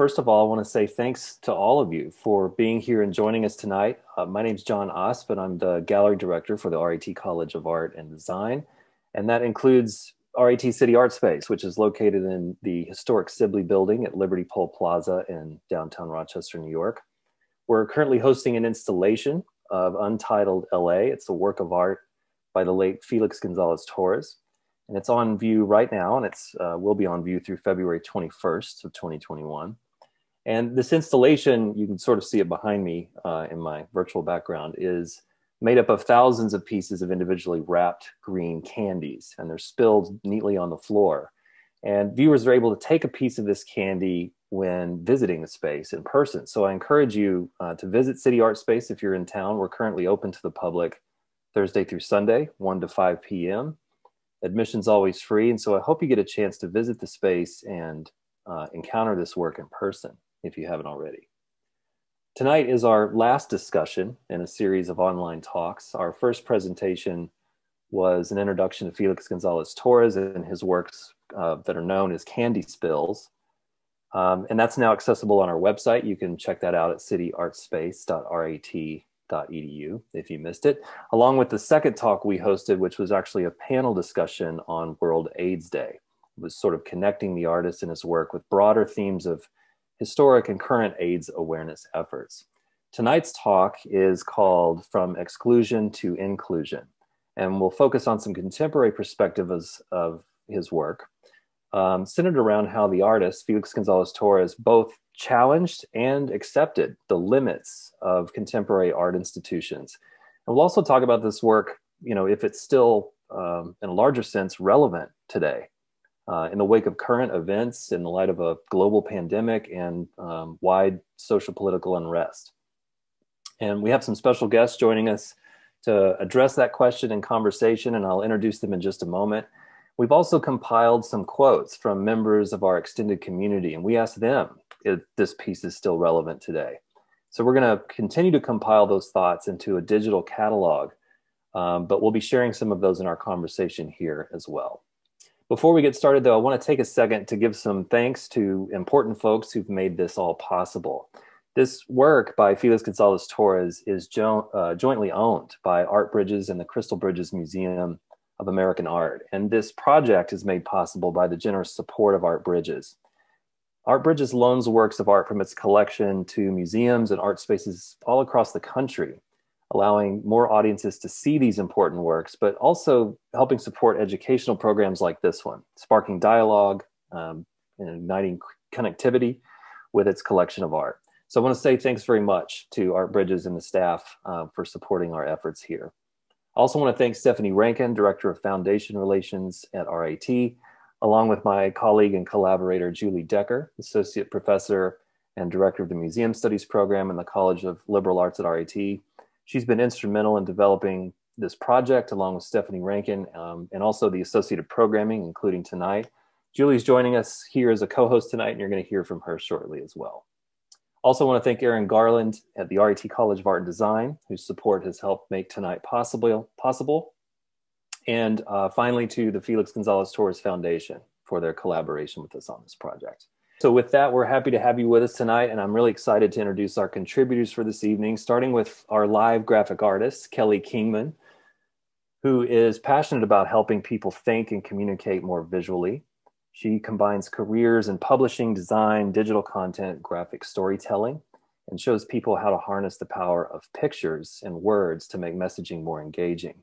first of all, I want to say thanks to all of you for being here and joining us tonight. Uh, my name is John Aasp, and I'm the gallery director for the RIT College of Art and Design. And that includes RIT City Art Space, which is located in the historic Sibley building at Liberty Pole Plaza in downtown Rochester, New York. We're currently hosting an installation of Untitled LA. It's a work of art by the late Felix Gonzalez Torres and it's on view right now, and it's uh, will be on view through February 21st of 2021. And this installation, you can sort of see it behind me uh, in my virtual background, is made up of thousands of pieces of individually wrapped green candies, and they're spilled neatly on the floor. And viewers are able to take a piece of this candy when visiting the space in person. So I encourage you uh, to visit City Art Space if you're in town. We're currently open to the public Thursday through Sunday, 1 to 5 p.m admission's always free. And so I hope you get a chance to visit the space and uh, encounter this work in person if you haven't already. Tonight is our last discussion in a series of online talks. Our first presentation was an introduction to Felix Gonzalez Torres and his works uh, that are known as Candy Spills. Um, and that's now accessible on our website. You can check that out at cityartspace.rit.edu if you missed it, along with the second talk we hosted, which was actually a panel discussion on World AIDS Day. It was sort of connecting the artist and his work with broader themes of historic and current AIDS awareness efforts. Tonight's talk is called From Exclusion to Inclusion, and we'll focus on some contemporary perspectives of his work, um, centered around how the artist, Felix Gonzalez Torres, both challenged and accepted the limits of contemporary art institutions. And we'll also talk about this work, you know, if it's still, um, in a larger sense, relevant today. Uh, in the wake of current events, in the light of a global pandemic and um, wide social political unrest. And we have some special guests joining us to address that question in conversation, and I'll introduce them in just a moment. We've also compiled some quotes from members of our extended community, and we asked them if this piece is still relevant today. So we're going to continue to compile those thoughts into a digital catalog, um, but we'll be sharing some of those in our conversation here as well. Before we get started, though, I want to take a second to give some thanks to important folks who've made this all possible. This work by Felix Gonzalez Torres is jo uh, jointly owned by Art Bridges and the Crystal Bridges Museum of American Art. And this project is made possible by the generous support of Art Bridges. Art Bridges loans works of art from its collection to museums and art spaces all across the country, allowing more audiences to see these important works, but also helping support educational programs like this one, sparking dialogue um, and igniting connectivity with its collection of art. So I want to say thanks very much to Art Bridges and the staff uh, for supporting our efforts here. I also want to thank Stephanie Rankin, Director of Foundation Relations at RIT, along with my colleague and collaborator, Juilee Decker, Associate Professor and Director of the Museum Studies Program in the College of Liberal Arts at RIT. She's been instrumental in developing this project along with Stephanie Rankin um, and also the associated programming, including tonight. Juilee's joining us here as a co-host tonight, and you're going to hear from her shortly as well. Also want to thank Aaron Garland at the RIT College of Art and Design, whose support has helped make tonight possible. possible. And uh, finally, to the Felix Gonzalez Torres Foundation for their collaboration with us on this project. So with that, we're happy to have you with us tonight, and I'm really excited to introduce our contributors for this evening, starting with our live graphic artist, Kelly Kingman, who is passionate about helping people think and communicate more visually. She combines careers in publishing, design, digital content, graphic storytelling, and shows people how to harness the power of pictures and words to make messaging more engaging.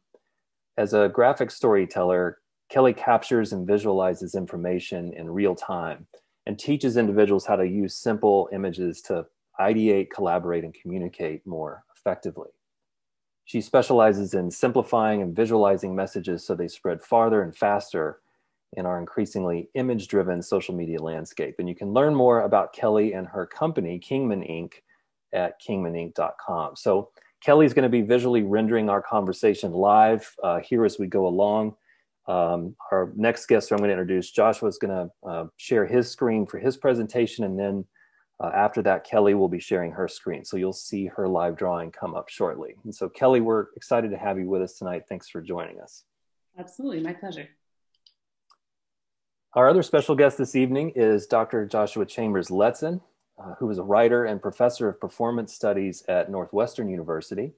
As a graphic storyteller, Kelly captures and visualizes information in real time and teaches individuals how to use simple images to ideate, collaborate, and communicate more effectively. She specializes in simplifying and visualizing messages so they spread farther and faster in our increasingly image driven social media landscape. And you can learn more about Kelly and her company, Kingman Inc., at kingmaninc.com. So Kelly's going to be visually rendering our conversation live uh, here as we go along. Um, our next guest I'm going to introduce, Joshua, is going to uh, share his screen for his presentation. And then uh, after that, Kelly will be sharing her screen. So you'll see her live drawing come up shortly. And so, Kelly, we're excited to have you with us tonight. Thanks for joining us. Absolutely. My pleasure. Our other special guest this evening is Dr. Joshua Chambers Letson. uh, who is a writer and professor of performance studies at Northwestern University.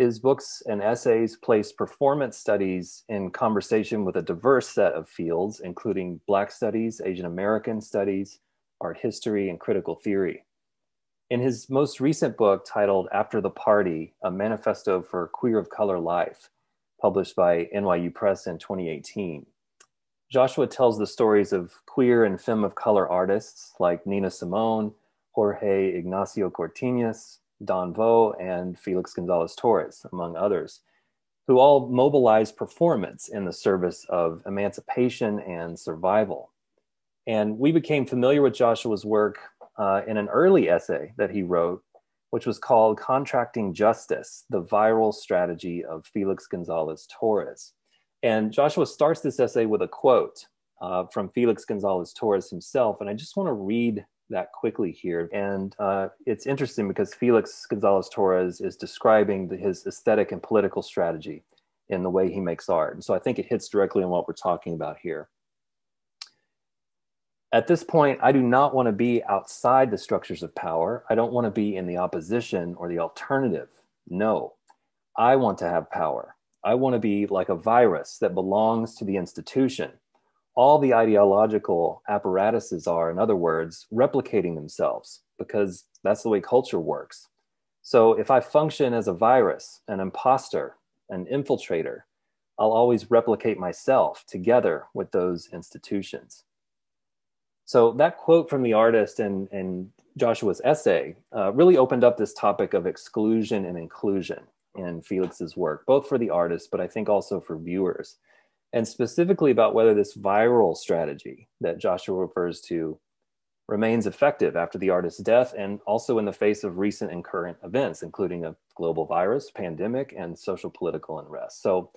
His books and essays place performance studies in conversation with a diverse set of fields, including Black studies, Asian American studies, art history, and critical theory. In his most recent book titled After the Party, A Manifesto for Queer of Color Life, published by NYU Press in 2018, Joshua tells the stories of queer and femme of color artists like Nina Simone, Jorge Ignacio Cortinas, Danh Vo, and Felix Gonzalez Torres, among others, who all mobilized performance in the service of emancipation and survival. And we became familiar with Joshua's work uh, in an early essay that he wrote, which was called Contracting Justice The Viral Strategy of Felix Gonzalez Torres. And Joshua starts this essay with a quote uh, from Felix Gonzalez Torres himself. And I just want to read that quickly here. And uh, it's interesting because Felix Gonzalez Torres is describing the, his aesthetic and political strategy in the way he makes art. And so I think it hits directly on what we're talking about here. At this point, I do not want to be outside the structures of power. I don't want to be in the opposition or the alternative. No, I want to have power. I want to be like a virus that belongs to the institution all the ideological apparatuses are, in other words, replicating themselves because that's the way culture works. So if I function as a virus, an imposter, an infiltrator, I'll always replicate myself together with those institutions. So that quote from the artist and, and Joshua's essay uh, really opened up this topic of exclusion and inclusion in Felix's work, both for the artist, but I think also for viewers and specifically about whether this viral strategy that Joshua refers to remains effective after the artist's death and also in the face of recent and current events, including a global virus, pandemic, and social political unrest. So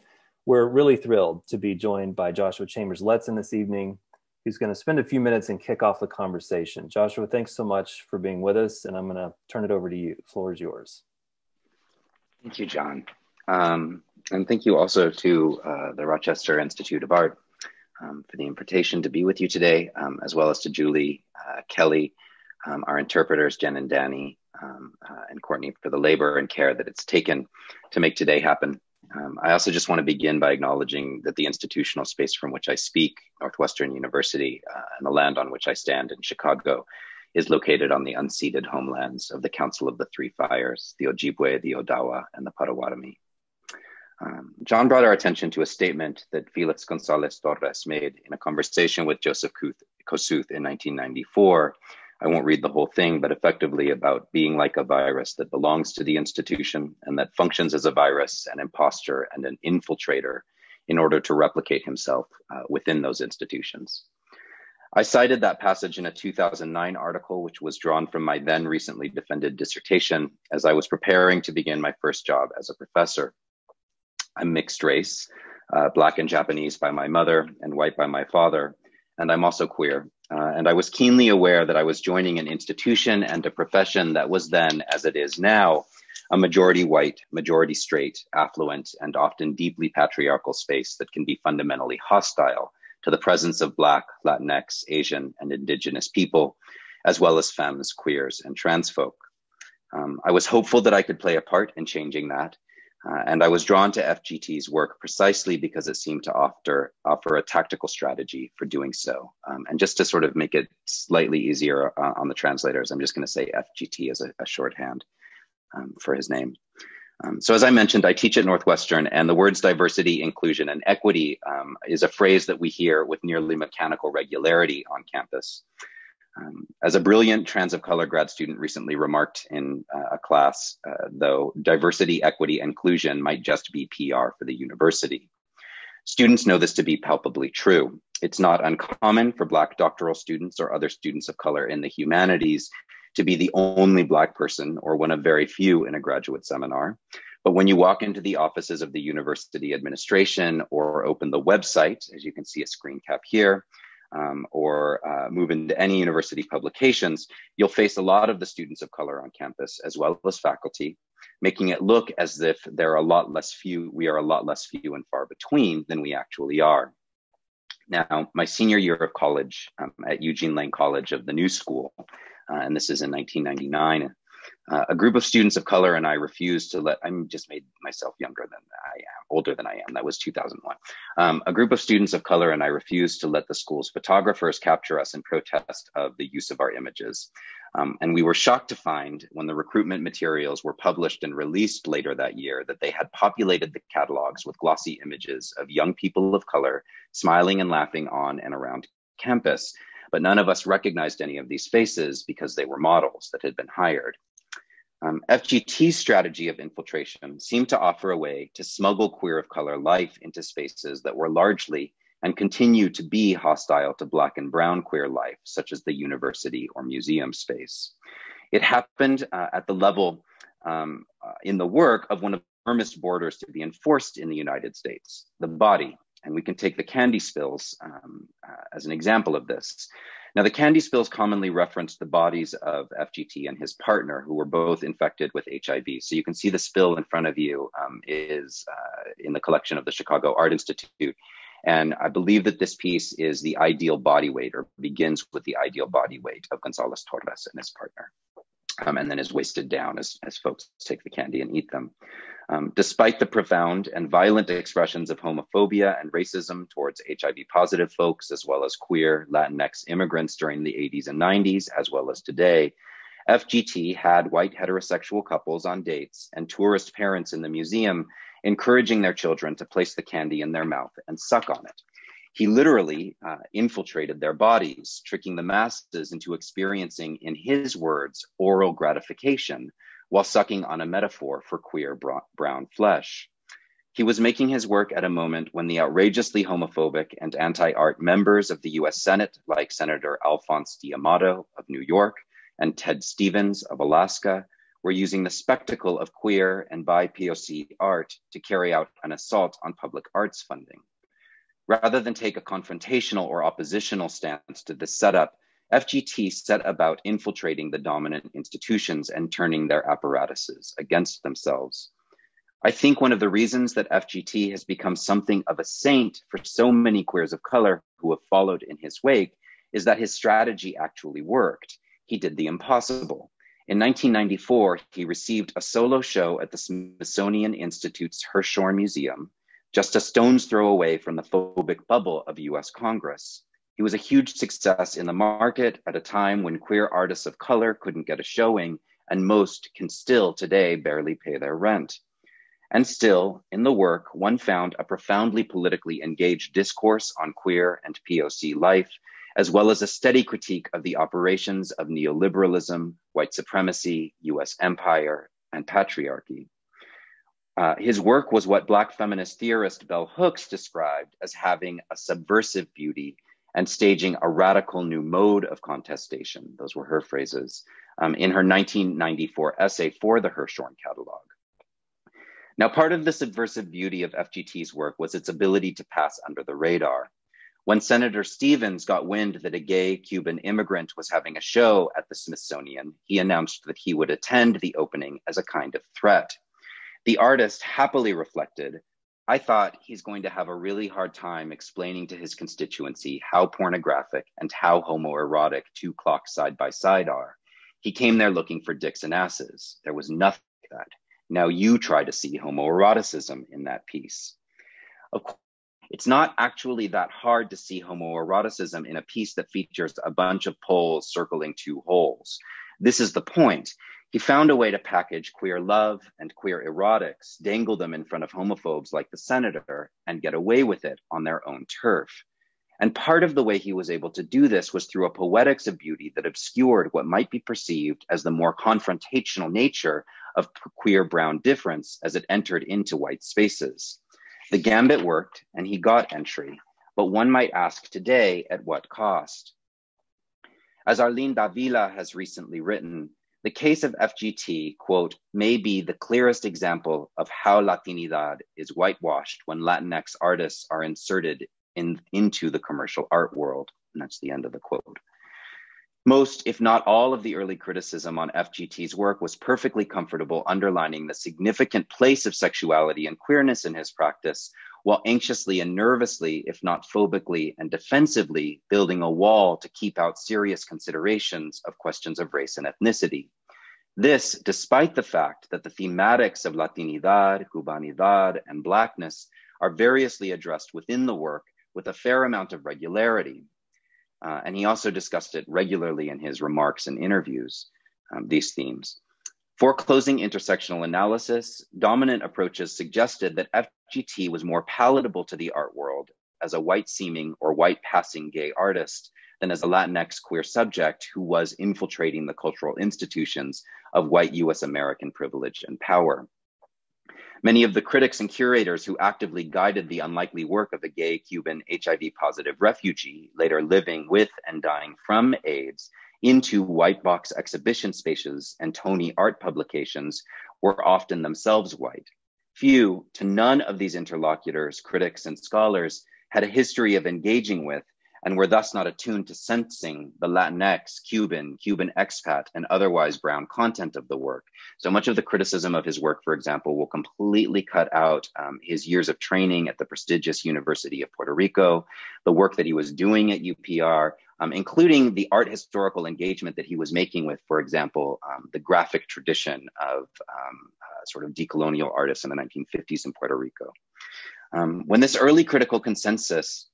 we're really thrilled to be joined by Joshua Chambers Letson this evening, who's going to spend a few minutes and kick off the conversation. Joshua, thanks so much for being with us, and I'm going to turn it over to you. The floor is yours. Thank you, John. Um, and thank you also to uh, the Rochester Institute of Art um, for the invitation to be with you today, um, as well as to Juilee, uh, Kelly, um, our interpreters, Jen and Danny, um, uh, and Courtney for the labor and care that it's taken to make today happen. Um, I also just want to begin by acknowledging that the institutional space from which I speak, Northwestern University, uh, and the land on which I stand in Chicago, is located on the unceded homelands of the Council of the Three Fires, the Ojibwe, the Odawa, and the Potawatomi. Um, John brought our attention to a statement that Felix Gonzalez Torres made in a conversation with Joseph Kosuth in 1994. I won't read the whole thing, but effectively about being like a virus that belongs to the institution and that functions as a virus, an impostor, and an infiltrator in order to replicate himself uh, within those institutions. I cited that passage in a 2009 article, which was drawn from my then recently defended dissertation as I was preparing to begin my first job as a professor. I'm mixed race, uh, black and Japanese by my mother and white by my father, and I'm also queer. Uh, and I was keenly aware that I was joining an institution and a profession that was then, as it is now, a majority white, majority straight, affluent, and often deeply patriarchal space that can be fundamentally hostile to the presence of Black, Latinx, Asian, and Indigenous people, as well as femmes, queers, and trans folk. Um, I was hopeful that I could play a part in changing that, uh, and I was drawn to FGT's work precisely because it seemed to offer, offer a tactical strategy for doing so. Um, and just to sort of make it slightly easier uh, on the translators, I'm just going to say FGT as a, a shorthand um, for his name. Um, so as I mentioned, I teach at Northwestern and the words diversity, inclusion, and equity um, is a phrase that we hear with nearly mechanical regularity on campus. Um, as a brilliant trans of color grad student recently remarked in uh, a class, uh, though diversity, equity, inclusion might just be PR for the university. Students know this to be palpably true. It's not uncommon for Black doctoral students or other students of color in the humanities to be the only Black person or one of very few in a graduate seminar. But when you walk into the offices of the university administration or open the website, as you can see a screen cap here, um, or uh, move into any university publications, you'll face a lot of the students of color on campus as well as faculty, making it look as if there are a lot less few, we are a lot less few and far between than we actually are. Now, my senior year of college um, at Eugene Lang College of the New School, uh, and this is in 1999. Uh, a group of students of color and I refused to let, I'm just made myself younger than I am, older than I am. That was 2001. Um, a group of students of color and I refused to let the school's photographers capture us in protest of the use of our images. Um, and we were shocked to find when the recruitment materials were published and released later that year that they had populated the catalogs with glossy images of young people of color smiling and laughing on and around campus. But none of us recognized any of these faces because they were models that had been hired. Um, FGT's strategy of infiltration seemed to offer a way to smuggle queer of color life into spaces that were largely and continue to be hostile to Black and Brown queer life, such as the university or museum space. It happened uh, at the level um, uh, in the work of one of the firmest borders to be enforced in the United States, the body. And we can take the candy spills um, uh, as an example of this. Now, the candy spills commonly reference the bodies of FGT and his partner, who were both infected with HIV. So you can see the spill in front of you um, is uh, in the collection of the Chicago Art Institute. And I believe that this piece is the ideal body weight or begins with the ideal body weight of Gonzalez Torres and his partner. Um, and then is wasted down as, as folks take the candy and eat them. Um, despite the profound and violent expressions of homophobia and racism towards HIV positive folks, as well as queer Latinx immigrants during the 80s and 90s, as well as today, FGT had white heterosexual couples on dates and tourist parents in the museum encouraging their children to place the candy in their mouth and suck on it. He literally uh, infiltrated their bodies, tricking the masses into experiencing, in his words, oral gratification while sucking on a metaphor for queer brown flesh. He was making his work at a moment when the outrageously homophobic and anti art members of the US Senate, like Senator Alphonse D'Amato of New York and Ted Stevens of Alaska, were using the spectacle of queer and BIPOC art to carry out an assault on public arts funding. Rather than take a confrontational or oppositional stance to this setup, FGT set about infiltrating the dominant institutions and turning their apparatuses against themselves. I think one of the reasons that FGT has become something of a saint for so many queers of color who have followed in his wake is that his strategy actually worked. He did the impossible. In 1994, he received a solo show at the Smithsonian Institute's Hirshhorn Museum, just a stone's throw away from the phobic bubble of US Congress. He was a huge success in the market at a time when queer artists of color couldn't get a showing, and most can still today barely pay their rent. And still, in the work, one found a profoundly politically engaged discourse on queer and POC life, as well as a steady critique of the operations of neoliberalism, white supremacy, US empire, and patriarchy. Uh, his work was what Black feminist theorist Bell Hooks described as having a subversive beauty and staging a radical new mode of contestation. Those were her phrases um, in her 1994 essay for the Hirshhorn catalog. Now, part of the subversive beauty of FGT's work was its ability to pass under the radar. When Senator Stevens got wind that a gay Cuban immigrant was having a show at the Smithsonian, he announced that he would attend the opening as a kind of threat. The artist happily reflected I thought he's going to have a really hard time explaining to his constituency how pornographic and how homoerotic two clocks side by side are. He came there looking for dicks and asses. There was nothing like that. Now you try to see homoeroticism in that piece. Of course, it's not actually that hard to see homoeroticism in a piece that features a bunch of poles circling two holes. This is the point. He found a way to package queer love and queer erotics, dangle them in front of homophobes like the senator, and get away with it on their own turf. And part of the way he was able to do this was through a poetics of beauty that obscured what might be perceived as the more confrontational nature of queer brown difference as it entered into white spaces. The gambit worked and he got entry, but one might ask today at what cost? As Arlene Davila has recently written, the case of FGT, quote, may be the clearest example of how Latinidad is whitewashed when Latinx artists are inserted in, into the commercial art world. And that's the end of the quote. Most, if not all, of the early criticism on FGT's work was perfectly comfortable underlining the significant place of sexuality and queerness in his practice, while anxiously and nervously, if not phobically and defensively, building a wall to keep out serious considerations of questions of race and ethnicity. This, despite the fact that the thematics of Latinidad, Cubanidad, and Blackness are variously addressed within the work with a fair amount of regularity. Uh, and he also discussed it regularly in his remarks and interviews, um, these themes. For closing intersectional analysis, dominant approaches suggested that FGT was more palatable to the art world as a white seeming or white passing gay artist than as a Latinx queer subject who was infiltrating the cultural institutions of white US American privilege and power. Many of the critics and curators who actively guided the unlikely work of a gay Cuban HIV positive refugee, later living with and dying from AIDS, into white box exhibition spaces and Tony art publications were often themselves white. Few to none of these interlocutors, critics, and scholars had a history of engaging with and were thus not attuned to sensing the Latinx, Cuban, Cuban expat, and otherwise brown content of the work. So much of the criticism of his work, for example, will completely cut out um, his years of training at the prestigious University of Puerto Rico, the work that he was doing at UPR, um, including the art historical engagement that he was making with, for example, um, the graphic tradition of um, uh, sort of decolonial artists in the 1950s in Puerto Rico. Um, when this early critical consensus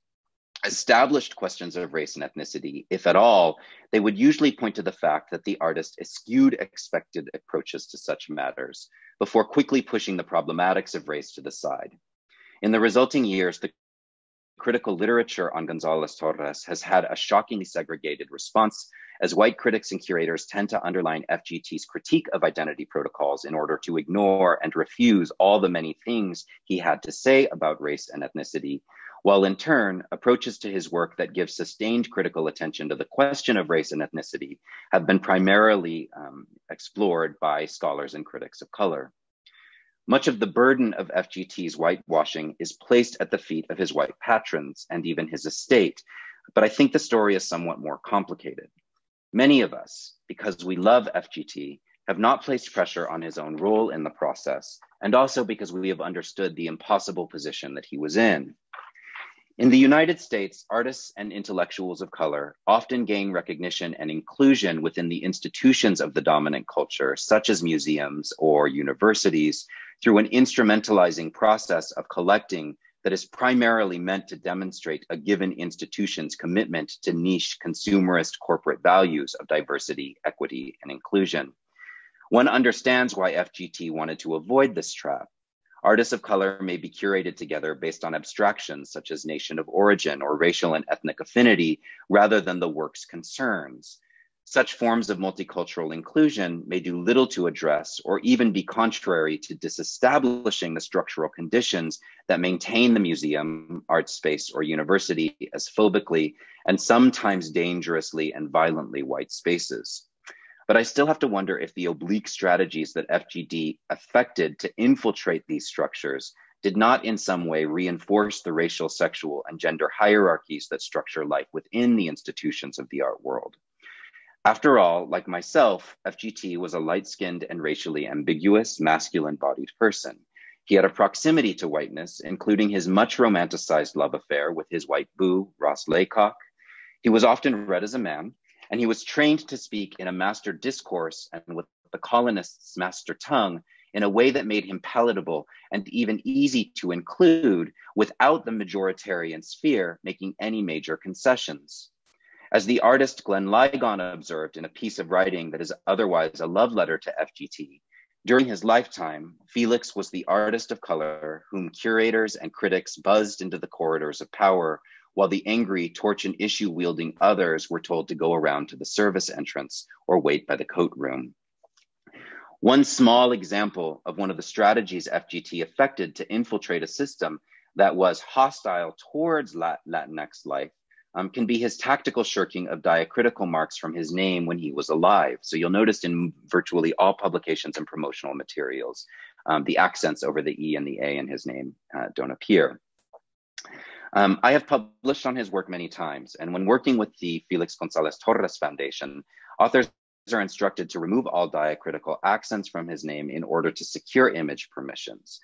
established questions of race and ethnicity, if at all, they would usually point to the fact that the artist eschewed expected approaches to such matters before quickly pushing the problematics of race to the side. In the resulting years, the critical literature on Gonzalez Torres has had a shockingly segregated response, as white critics and curators tend to underline FGT's critique of identity protocols in order to ignore and refuse all the many things he had to say about race and ethnicity, while in turn, approaches to his work that give sustained critical attention to the question of race and ethnicity have been primarily um, explored by scholars and critics of color. Much of the burden of FGT's whitewashing is placed at the feet of his white patrons and even his estate, but I think the story is somewhat more complicated. Many of us, because we love FGT, have not placed pressure on his own role in the process, and also because we have understood the impossible position that he was in. In the United States, artists and intellectuals of color often gain recognition and inclusion within the institutions of the dominant culture, such as museums or universities, through an instrumentalizing process of collecting that is primarily meant to demonstrate a given institution's commitment to niche consumerist corporate values of diversity, equity, and inclusion. One understands why FGT wanted to avoid this trap Artists of color may be curated together based on abstractions such as nation of origin or racial and ethnic affinity rather than the work's concerns. Such forms of multicultural inclusion may do little to address or even be contrary to disestablishing the structural conditions that maintain the museum, art space, or university as phobically and sometimes dangerously and violently white spaces. But I still have to wonder if the oblique strategies that FGT affected to infiltrate these structures did not in some way reinforce the racial, sexual, and gender hierarchies that structure life within the institutions of the art world. After all, like myself, FGT was a light skinned and racially ambiguous, masculine bodied person. He had a proximity to whiteness, including his much romanticized love affair with his white boo, Ross Laycock. He was often read as a man, and he was trained to speak in a master discourse and with the colonists' master tongue in a way that made him palatable and even easy to include without the majoritarian sphere making any major concessions. As the artist Glenn Ligon observed in a piece of writing that is otherwise a love letter to FGT, during his lifetime, Felix was the artist of color whom curators and critics buzzed into the corridors of power while the angry torch and issue wielding others were told to go around to the service entrance or wait by the coat room. One small example of one of the strategies FGT affected to infiltrate a system that was hostile towards Latinx life um, can be his tactical shirking of diacritical marks from his name when he was alive. So you'll notice in virtually all publications and promotional materials, um, the accents over the E and the A in his name uh, don't appear. Um, I have published on his work many times, and when working with the Felix Gonzalez Torres Foundation, authors are instructed to remove all diacritical accents from his name in order to secure image permissions.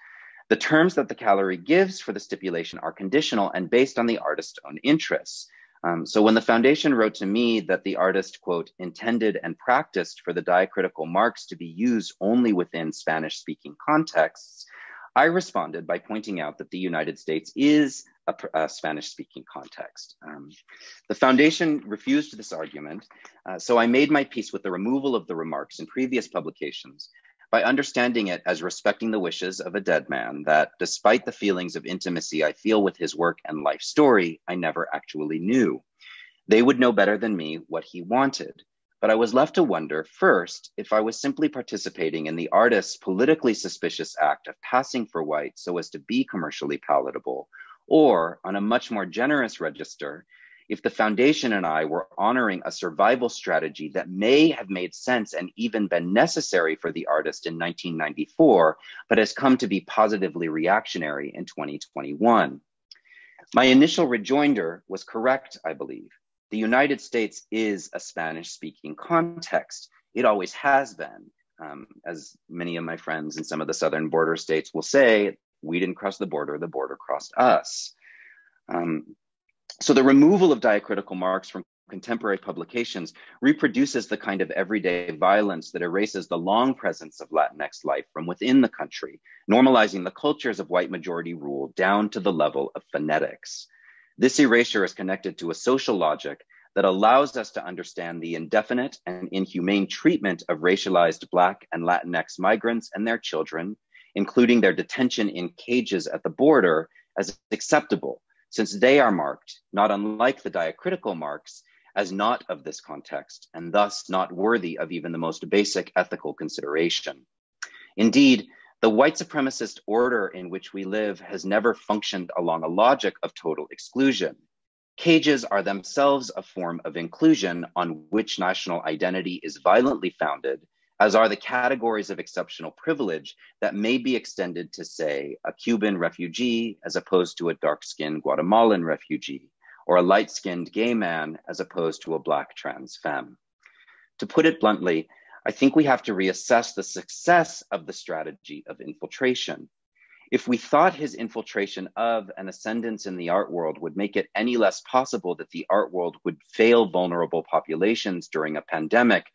The terms that the gallery gives for the stipulation are conditional and based on the artist's own interests. Um, so when the foundation wrote to me that the artist, quote, intended and practiced for the diacritical marks to be used only within Spanish speaking contexts, I responded by pointing out that the United States is a, a Spanish speaking context. Um, the foundation refused this argument, uh, so I made my peace with the removal of the remarks in previous publications by understanding it as respecting the wishes of a dead man that, despite the feelings of intimacy I feel with his work and life story, I never actually knew. They would know better than me what he wanted. But I was left to wonder first if I was simply participating in the artist's politically suspicious act of passing for white so as to be commercially palatable, or on a much more generous register, if the foundation and I were honoring a survival strategy that may have made sense and even been necessary for the artist in 1994, but has come to be positively reactionary in 2021. My initial rejoinder was correct, I believe. The United States is a Spanish speaking context. It always has been. Um, as many of my friends in some of the southern border states will say, we didn't cross the border, the border crossed us. Um, so the removal of diacritical marks from contemporary publications reproduces the kind of everyday violence that erases the long presence of Latinx life from within the country, normalizing the cultures of white majority rule down to the level of phonetics. This erasure is connected to a social logic that allows us to understand the indefinite and inhumane treatment of racialized Black and Latinx migrants and their children, including their detention in cages at the border, as acceptable since they are marked, not unlike the diacritical marks, as not of this context, and thus not worthy of even the most basic ethical consideration. Indeed, the white supremacist order in which we live has never functioned along a logic of total exclusion. Cages are themselves a form of inclusion on which national identity is violently founded as are the categories of exceptional privilege that may be extended to, say, a Cuban refugee as opposed to a dark skinned Guatemalan refugee, or a light skinned gay man as opposed to a black trans femme. To put it bluntly, I think we have to reassess the success of the strategy of infiltration. If we thought his infiltration of an ascendance in the art world would make it any less possible that the art world would fail vulnerable populations during a pandemic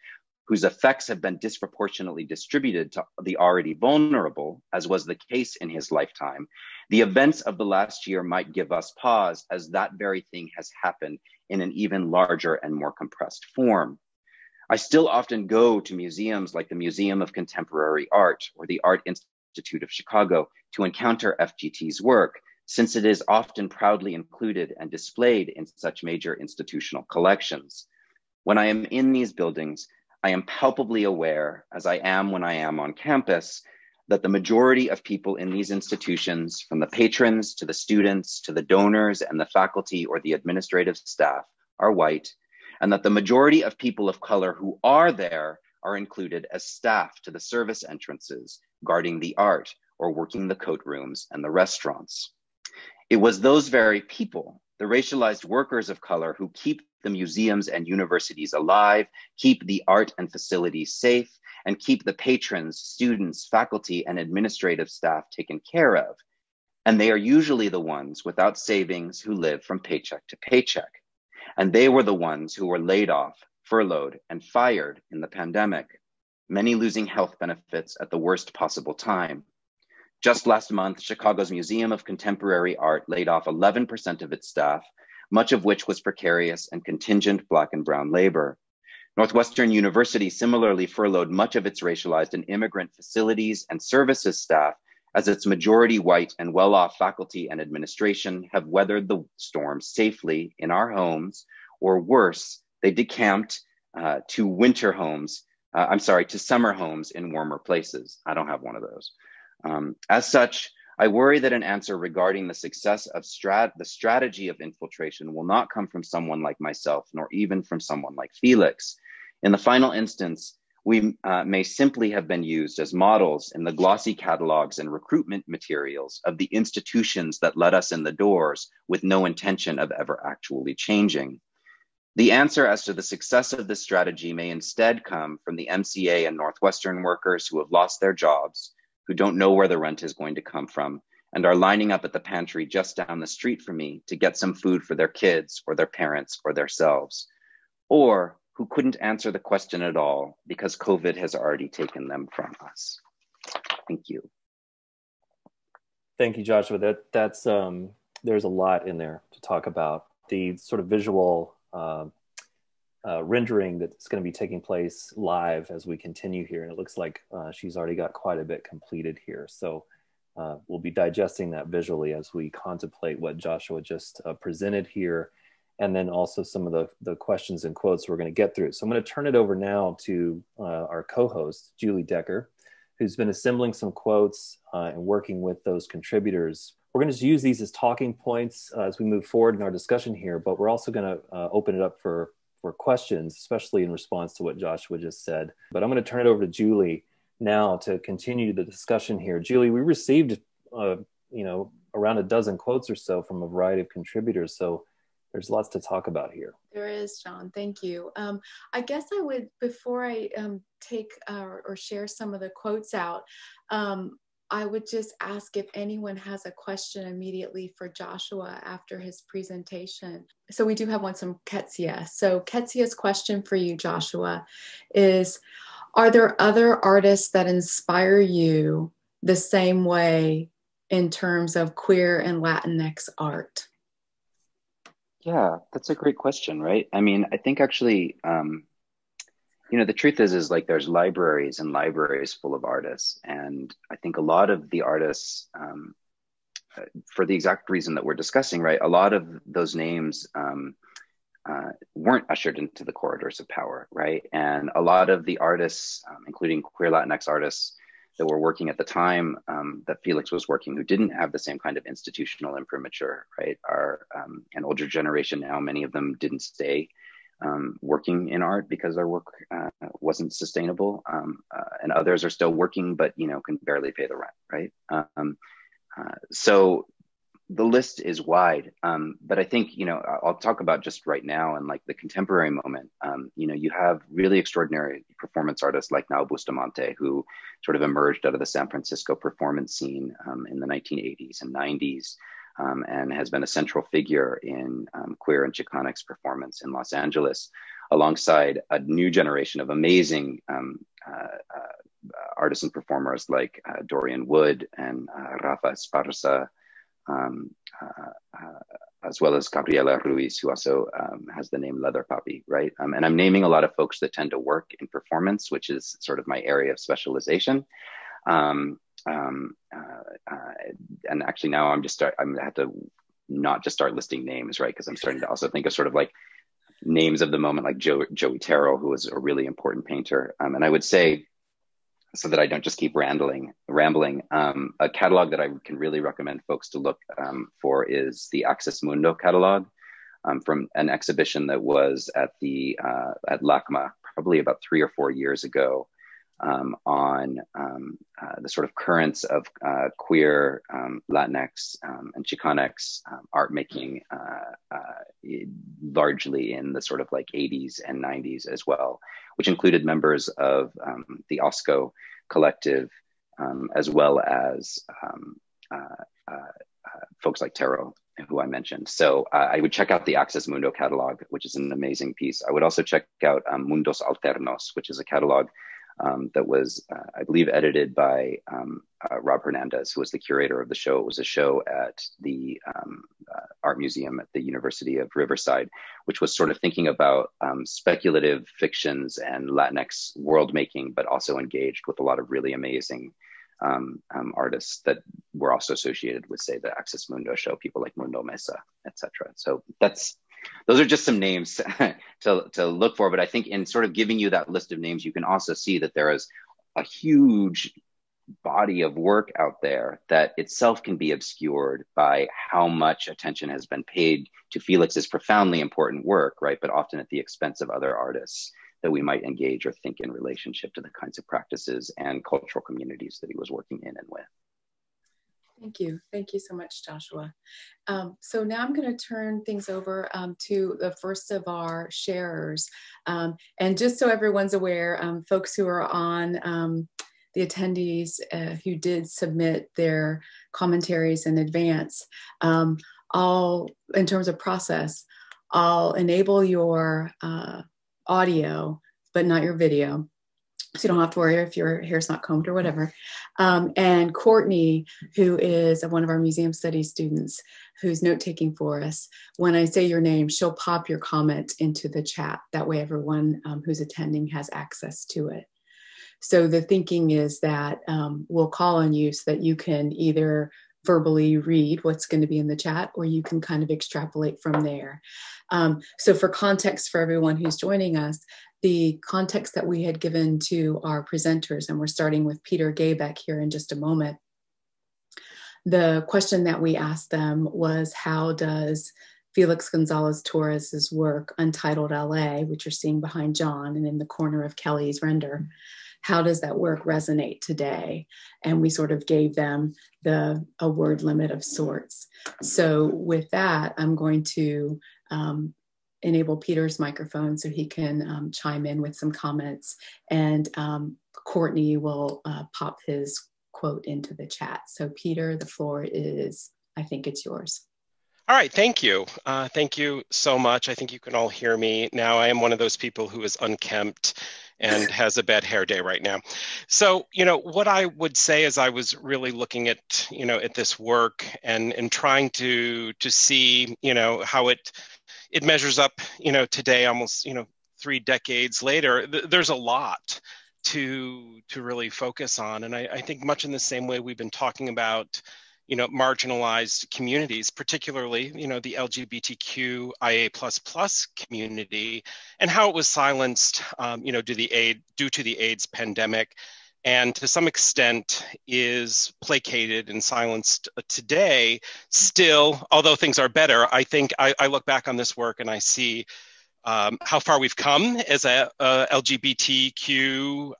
whose effects have been disproportionately distributed to the already vulnerable, as was the case in his lifetime, the events of the last year might give us pause as that very thing has happened in an even larger and more compressed form. I still often go to museums like the Museum of Contemporary Art or the Art Institute of Chicago to encounter FGT's work, since it is often proudly included and displayed in such major institutional collections. When I am in these buildings, I am palpably aware, as I am when I am on campus, that the majority of people in these institutions, from the patrons to the students to the donors and the faculty or the administrative staff, are white, and that the majority of people of color who are there are included as staff to the service entrances, guarding the art, or working the coat rooms and the restaurants. It was those very people, the racialized workers of color, who keep the museums and universities alive, keep the art and facilities safe, and keep the patrons, students, faculty, and administrative staff taken care of. And they are usually the ones without savings who live from paycheck to paycheck. And they were the ones who were laid off, furloughed, and fired in the pandemic, many losing health benefits at the worst possible time. Just last month, Chicago's Museum of Contemporary Art laid off 11% of its staff much of which was precarious and contingent Black and Brown labor. Northwestern University similarly furloughed much of its racialized and immigrant facilities and services staff as its majority white and well off faculty and administration have weathered the storm safely in our homes, or worse, they decamped uh, to winter homes. Uh, I'm sorry, to summer homes in warmer places. I don't have one of those. Um, as such, I worry that an answer regarding the success of strat- the strategy of infiltration will not come from someone like myself, nor even from someone like Felix. In the final instance, we uh, may simply have been used as models in the glossy catalogs and recruitment materials of the institutions that let us in the doors with no intention of ever actually changing. The answer as to the success of this strategy may instead come from the MCA and Northwestern workers who have lost their jobs, who don't know where the rent is going to come from and are lining up at the pantry just down the street from me to get some food for their kids or their parents or themselves, or who couldn't answer the question at all because COVID has already taken them from us. Thank you. Thank you, Joshua. That that's um, there's a lot in there to talk about. The sort of visual uh, uh, rendering that's going to be taking place live as we continue here, and it looks like uh, she's already got quite a bit completed here. So uh, we'll be digesting that visually as we contemplate what Joshua just uh, presented here, and then also some of the, the questions and quotes we're going to get through. So I'm going to turn it over now to uh, our co-host, Juilee Decker, who's been assembling some quotes uh, and working with those contributors. We're going to use these as talking points uh, as we move forward in our discussion here, but we're also going to uh, open it up for, for questions, especially in response to what Joshua just said. But I'm going to turn it over to Juilee now to continue the discussion here. Juilee, we received, uh, you know, around a dozen quotes or so from a variety of contributors. So there's lots to talk about here. There is, John. Thank you. Um, I guess I would, before I um, take uh, or share some of the quotes out, um, I would just ask if anyone has a question immediately for Joshua after his presentation. So we do have one from Ketsia. So Ketsia's question for you, Joshua, is are there other artists that inspire you the same way in terms of queer and Latinx art? Yeah, that's a great question, right? I mean, I think actually, um, you know, the truth is, is like there's libraries and libraries full of artists, and I think a lot of the artists, um, for the exact reason that we're discussing, right? A lot of those names um, uh, weren't ushered into the corridors of power, right? And a lot of the artists, um, including queer Latinx artists that were working at the time um, that Felix was working, who didn't have the same kind of institutional imprimatur, right? Are um, an older generation now. Many of them didn't stay um, working in art because their work uh, wasn't sustainable, um, uh, and others are still working, but you know can barely pay the rent, right? Um, uh, so the list is wide, um, but I think you know I'll talk about just right now and like the contemporary moment. Um, you know, you have really extraordinary performance artists like Nao Bustamante, who sort of emerged out of the San Francisco performance scene um, in the 1980s and 90s, um, and has been a central figure in um, queer and Chicanx performance in Los Angeles, alongside a new generation of amazing um, uh, uh, artists and performers like uh, Dorian Wood and uh, Rafa Esparza um, uh, uh, as well as Gabriela Ruiz, who also um, has the name Leather Puppy, right? Um, and I'm naming a lot of folks that tend to work in performance, which is sort of my area of specialization. Um, um, uh, uh, and actually now I'm just start, I'm gonna have to not just start listing names, right? Because I'm starting to also think of sort of like names of the moment, like Joe, Joey Terrill, who was a really important painter. Um, and I would say so that I don't just keep rambling. Rambling. Um, a catalog that I can really recommend folks to look um, for is the Axis Mundo catalog um, from an exhibition that was at the uh, at LACMA probably about three or four years ago um, on um, uh, the sort of currents of uh, queer, um, Latinx, and Chicanx art making, uh, uh, largely in the sort of like 80s and 90s as well, which included members of the Asco collective, um, as well as um, uh, uh, folks like Terrill, who I mentioned. So I would check out the Axis Mundo catalog, which is an amazing piece. I would also check out um, Mundos Alternos, which is a catalog um, that was, uh, I believe, edited by um, uh, Rob Hernandez, who was the curator of the show. It was a show at the um, uh, Art Museum at the University of Riverside, which was sort of thinking about um, speculative fictions and Latinx world making, but also engaged with a lot of really amazing um, um, artists that were also associated with, say, the Axis Mundo show, people like Mundo Meza, etc. So that's those are just some names to, to look for. But I think in sort of giving you that list of names, you can also see that there is a huge body of work out there that itself can be obscured by how much attention has been paid to Felix's profoundly important work, right? But often at the expense of other artists that we might engage or think in relationship to the kinds of practices and cultural communities that he was working in and with. Thank you. Thank you so much, Joshua. Um, so now I'm going to turn things over um, to the first of our sharers. Um, and just so everyone's aware, um, folks who are on um, the attendees uh, who did submit their commentaries in advance, um, I'll, in terms of process, I'll enable your uh, audio, but not your video. So you don't have to worry if your hair's not combed or whatever. Um, and Courtney, who is one of our museum studies students, who's note taking for us, when I say your name, she'll pop your comment into the chat. That way, everyone um, who's attending has access to it. So the thinking is that um, we'll call on you so that you can either verbally read what's going to be in the chat or you can kind of extrapolate from there. Um, so, for context for everyone who's joining us, the context that we had given to our presenters, and we're starting with Peter Gaybeck here in just a moment. The question that we asked them was How does Felix Gonzalez Torres's work, Untitled LA, which you're seeing behind John and in the corner of Kelly's render, how does that work resonate today? And we sort of gave them the a word limit of sorts. So with that, I'm going to um, enable Peter's microphone so he can um, chime in with some comments. And um, Courtney will uh, pop his quote into the chat. So, Peter, the floor is, I think it's yours. All right, thank you. Uh, thank you so much. I think you can all hear me now. I am one of those people who is unkempt and has a bad hair day right now. So, you know, what I would say is I was really looking at, you know, at this work and and trying to to see, you know, how it it measures up, you know, today almost, you know, three decades later. Th- there's a lot to to really focus on, and I, I think much in the same way we've been talking about you know marginalized communities particularly you know the lgbtqia plus community and how it was silenced um, you know due, the aid, due to the aids pandemic and to some extent is placated and silenced today still although things are better. I think I, I look back on this work and i see um, how far we've come as a, a LGBTQIA++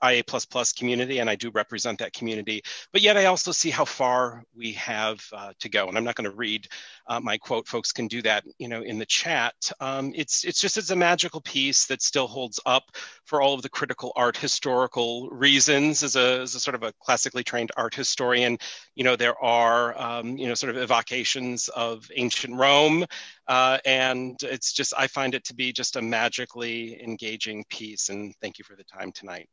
community, and I do represent that community. But yet I also see how far we have uh, to go. And I'm not going to read uh, my quote. Folks can do that, you know, in the chat. Um, it's it's just it's a magical piece that still holds up for all of the critical art historical reasons. As a as a sort of a classically trained art historian, you know, there are um, you know sort of evocations of ancient Rome. Uh, and it's just, I find it to be just a magically engaging piece. And thank you for the time tonight.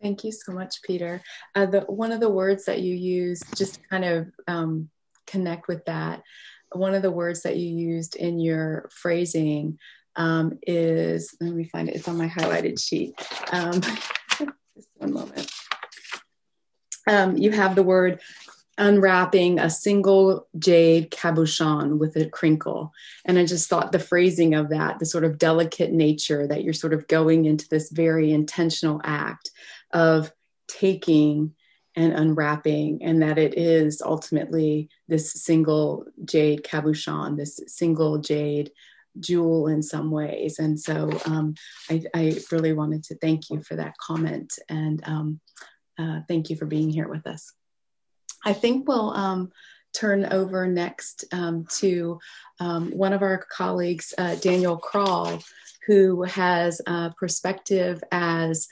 Thank you so much, Peter. Uh, the, one of the words that you use, just kind of um, connect with that, one of the words that you used in your phrasing um, is, let me find it, it's on my highlighted sheet. Um, just one moment. Um, you have the word unwrapping a single jade cabochon with a crinkle. And I just thought the phrasing of that, the sort of delicate nature that you're sort of going into this very intentional act of taking and unwrapping, and that it is ultimately this single jade cabochon, this single jade jewel in some ways. And so um, I, I, really wanted to thank you for that comment and um, uh, thank you for being here with us. I think we'll um, turn over next um, to um, one of our colleagues, uh, Daniel Krall, who has a perspective as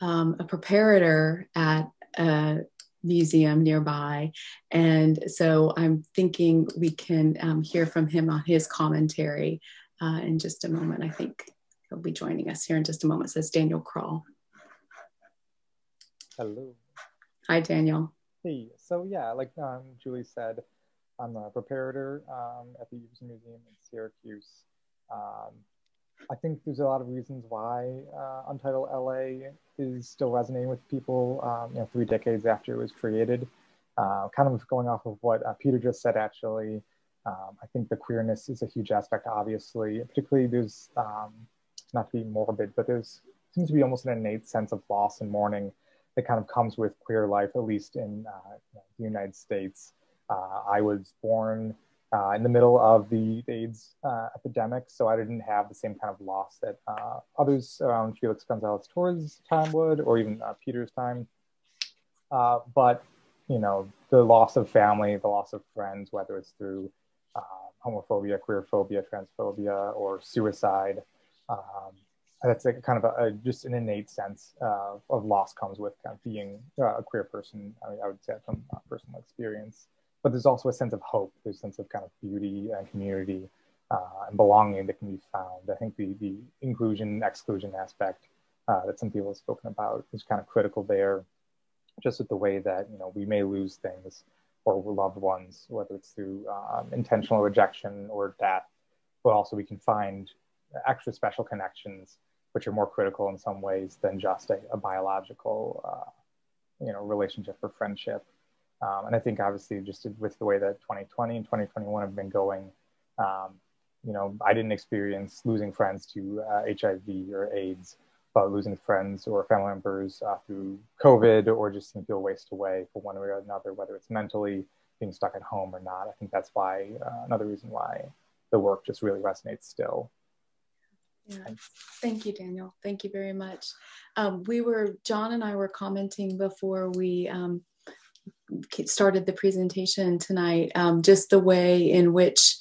um, a preparator at a museum nearby. And so I'm thinking we can um, hear from him on his commentary uh, in just a moment. I think he'll be joining us here in just a moment, says Daniel Krall. Hello. Hi, Daniel. Hey, so yeah, like um, Juilee said, I'm a preparator um, at the Everson Museum in Syracuse. Um, I think there's a lot of reasons why uh, Untitled LA is still resonating with people, um, you know, three decades after it was created. Uh, kind of going off of what uh, Peter just said, actually, um, I think the queerness is a huge aspect, obviously. Particularly, there's um, not to be morbid, but there's seems to be almost an innate sense of loss and mourning that kind of comes with queer life, at least in uh, the United States. Uh, I was born uh, in the middle of the AIDS uh, epidemic, so I didn't have the same kind of loss that uh, others around Felix Gonzalez Torres' time would, or even uh, Peter's time. but you know, the loss of family, the loss of friends, whether it's through homophobia, queerphobia, transphobia, or suicide, um, that's like kind of a, a, just an innate sense of loss comes with kind of being uh, a queer person. I, mean, I would say from personal experience, but there's also a sense of hope. There's a sense of kind of beauty and community uh, and belonging that can be found. I think the the inclusion exclusion aspect uh, that some people have spoken about is kind of critical there, just with the way that you know we may lose things or loved ones, whether it's through um, intentional rejection or death, but also we can find extra special connections which are more critical in some ways than just a, a biological, uh, you know, relationship or friendship. Um, and I think obviously just with the way that 2020 and 2021 have been going, um, you know, I didn't experience losing friends to uh, HIV or AIDS, but losing friends or family members uh, through COVID or just seeing people waste away for one way or another, whether it's mentally being stuck at home or not. I think that's why uh, another reason why the work just really resonates still. Thank you, Daniel. Thank you very much. Um, we were, John and I were commenting before we um, started the presentation tonight, um, just the way in which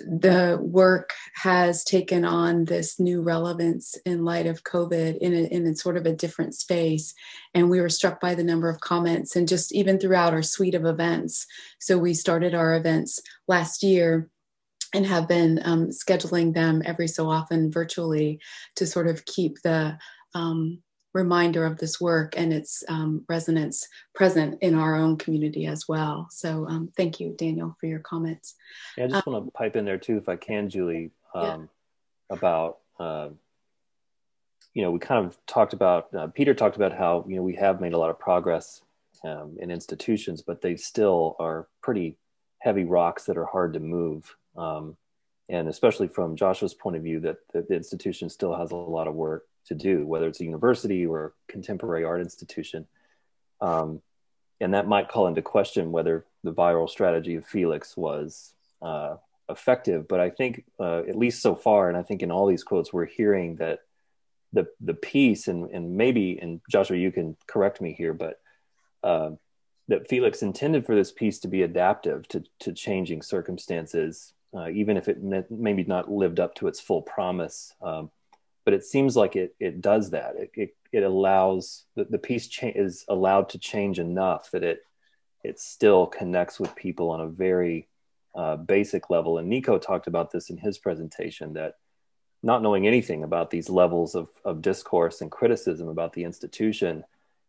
the work has taken on this new relevance in light of COVID in a, in a sort of a different space. And we were struck by the number of comments and just even throughout our suite of events. So we started our events last year and have been um, scheduling them every so often virtually to sort of keep the um, reminder of this work and its um, resonance present in our own community as well. So um, thank you, Daniel, for your comments. Yeah, I just want to pipe in there too, if I can, Juilee, yeah. Um, about, uh, you know, we kind of talked about, uh, Peter talked about how, you know, we have made a lot of progress um, in institutions, but they still are pretty heavy rocks that are hard to move um, and especially from Joshua's point of view, that, that the institution still has a lot of work to do, whether it's a university or a contemporary art institution. Um, and that might call into question whether the viral strategy of Felix was uh, effective. But I think, uh, at least so far, and I think in all these quotes, we're hearing that the the piece, and and maybe, and Joshua, you can correct me here, but uh, that Felix intended for this piece to be adaptive to to changing circumstances uh, even if it maybe not lived up to its full promise. Um, but it seems like it it does that. It it, it allows the, the piece cha- is allowed to change enough that it it still connects with people on a very uh, basic level. And Nico talked about this in his presentation that not knowing anything about these levels of, of discourse and criticism about the institution,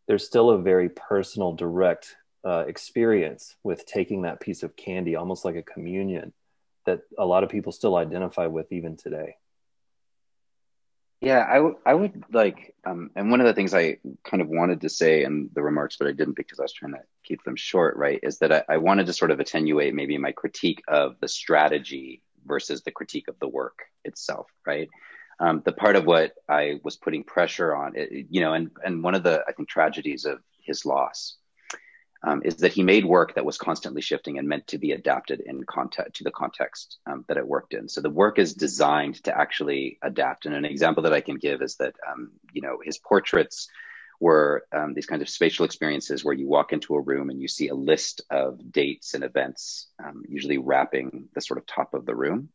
there's still a very personal, direct uh, experience with taking that piece of candy, almost like a communion, that a lot of people still identify with even today. Yeah, I, w- I would like, um, and one of the things I kind of wanted to say in the remarks, but I didn't because I was trying to keep them short, right, is that I, I wanted to sort of attenuate maybe my critique of the strategy versus the critique of the work itself, right? Um, the part of what I was putting pressure on, it, you know, and, and one of the, I think, tragedies of his loss um, is that he made work that was constantly shifting and meant to be adapted in context to the context um, that it worked in. So the work is designed to actually adapt. And an example that I can give is that um, you know his portraits were um, these kinds of spatial experiences where you walk into a room and you see a list of dates and events, um, usually wrapping the sort of top of the room.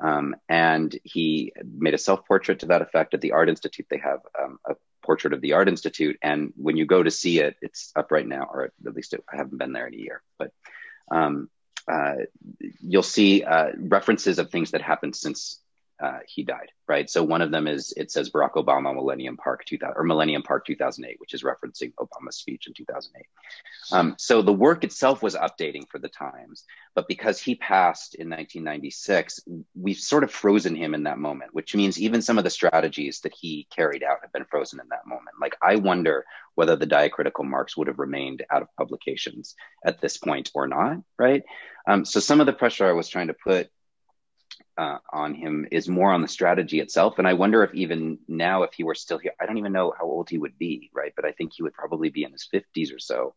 Um, and he made a self portrait to that effect. At the Art Institute, they have a portrait of the Art Institute. And when you go to see it, it's up right now, or at least it, I haven't been there in a year, but um, uh, you'll see uh, references of things that happened since uh, he died, right? So one of them is it says Barack Obama Millennium Park 2000 or Millennium Park 2008, which is referencing Obama's speech in 2008. Um, so the work itself was updating for the times, but because he passed in 1996, we've sort of frozen him in that moment, which means even some of the strategies that he carried out have been frozen in that moment. Like I wonder whether the diacritical marks would have remained out of publications at this point or not, right? Um, so some of the pressure I was trying to put uh, on him is more on the strategy itself. And I wonder if even now, if he were still here, I don't even know how old he would be, right? But I think he would probably be in his 50s or so.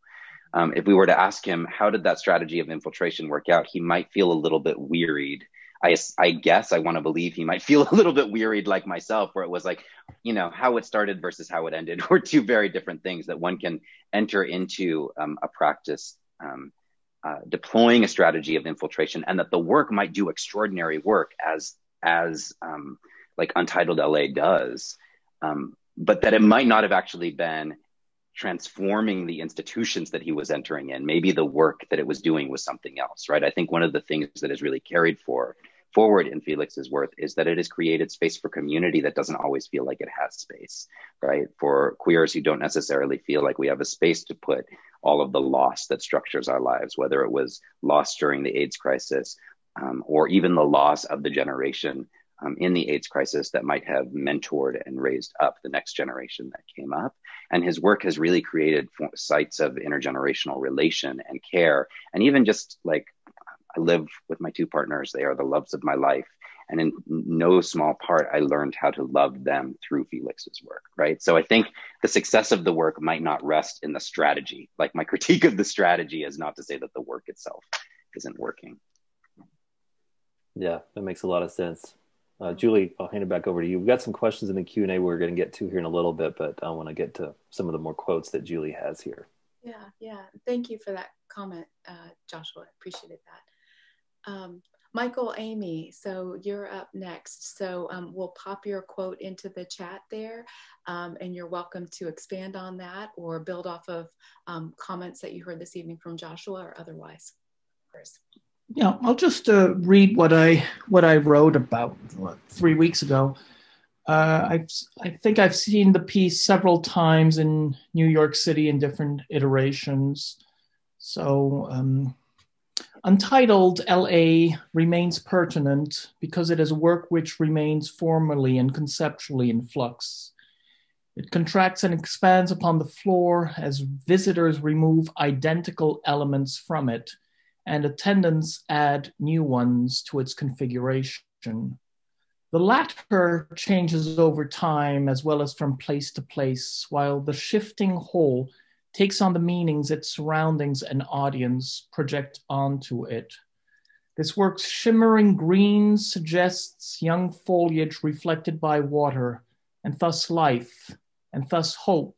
Um, if we were to ask him, how did that strategy of infiltration work out? He might feel a little bit wearied. I, I guess I want to believe he might feel a little bit wearied like myself, where it was like, you know, how it started versus how it ended were two very different things that one can enter into um, a practice um, uh, deploying a strategy of infiltration and that the work might do extraordinary work as as um, like Untitled LA does, um, but that it might not have actually been transforming the institutions that he was entering in. Maybe the work that it was doing was something else, right? I think one of the things that is really carried for forward in Felix's work is that it has created space for community that doesn't always feel like it has space, right? For queers who don't necessarily feel like we have a space to put all of the loss that structures our lives, whether it was loss during the AIDS crisis um, or even the loss of the generation um, in the AIDS crisis that might have mentored and raised up the next generation that came up. And his work has really created sites of intergenerational relation and care. And even just like I live with my two partners, they are the loves of my life. And in no small part, I learned how to love them through Felix's work, right? So I think the success of the work might not rest in the strategy. Like my critique of the strategy is not to say that the work itself isn't working. Yeah, that makes a lot of sense. Uh, Juilee, I'll hand it back over to you. We've got some questions in the Q and A we're going to get to here in a little bit, but I want to get to some of the more quotes that Juilee has here. Yeah, yeah. Thank you for that comment, uh, Joshua. Appreciated that. Um, Michael, Amy, so you're up next. So um, we'll pop your quote into the chat there, um, and you're welcome to expand on that or build off of um, comments that you heard this evening from Joshua or otherwise. Yeah, I'll just uh, read what I what I wrote about what, three weeks ago. Uh, I've I think I've seen the piece several times in New York City in different iterations. So, um, Untitled LA remains pertinent because it is a work which remains formally and conceptually in flux. It contracts and expands upon the floor as visitors remove identical elements from it and attendants add new ones to its configuration. The latter changes over time as well as from place to place, while the shifting whole takes on the meanings its surroundings and audience project onto it. This work's shimmering green suggests young foliage reflected by water, and thus life, and thus hope,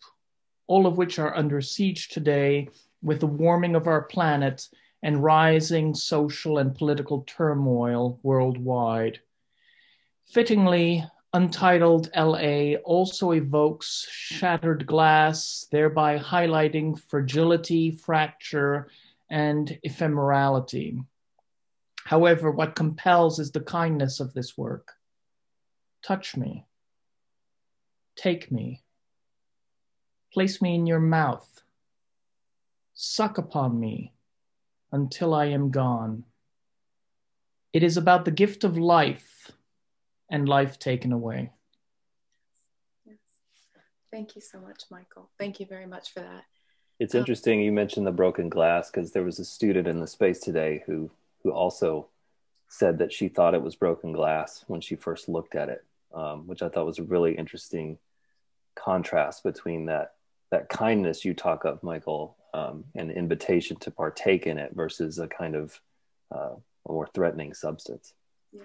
all of which are under siege today with the warming of our planet and rising social and political turmoil worldwide. Fittingly, Untitled LA also evokes shattered glass, thereby highlighting fragility, fracture, and ephemerality. However, what compels is the kindness of this work. Touch me. Take me. Place me in your mouth. Suck upon me until I am gone. It is about the gift of life and life taken away. Yes. Thank you so much, Michael. Thank you very much for that. It's um, interesting you mentioned the broken glass because there was a student in the space today who who also said that she thought it was broken glass when she first looked at it, um, which I thought was a really interesting contrast between that that kindness you talk of, Michael, um, an invitation to partake in it versus a kind of uh, more threatening substance. Yeah.